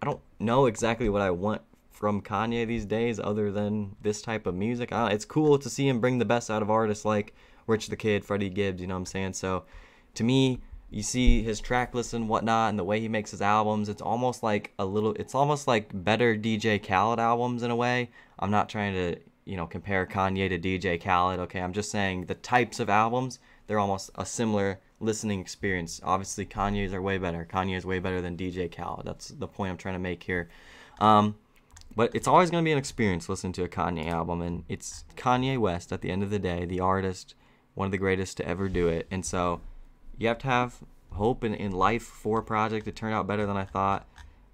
I don't know exactly what I want from Kanye these days other than this type of music. it's cool to see him bring the best out of artists like Rich the Kid, Freddie Gibbs, you know what I'm saying? So to me, you see his track list and whatnot and the way he makes his albums, it's almost like a little it's almost like better DJ Khaled albums in a way. I'm not trying to, you know, compare Kanye to DJ Khaled, okay? I'm just saying the types of albums, they're almost a similar listening experience. Obviously, Kanye's are way better. Kanye is way better than DJ Khaled. That's the point I'm trying to make here. Um, but it's always going to be an experience listening to a Kanye album, and it's Kanye West at the end of the day, the artist, one of the greatest to ever do it. And so you have to have hope in, in life for a project to turn out better than I thought.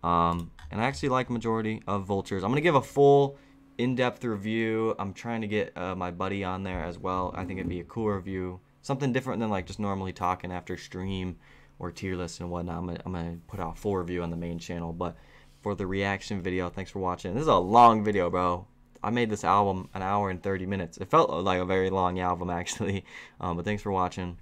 Um, and I actually like majority of Vultures. I'm going to give a full in-depth review. I'm trying to get uh, my buddy on there as well. I think it'd be a cool review something different than like just normally talking after stream or tier list and whatnot. I'm gonna, I'm gonna put out a full review on the main channel. But for the reaction video, thanks for watching. This is a long video, bro. I made this album an hour and 30 minutes. It felt like a very long album actually. Um, but thanks for watching.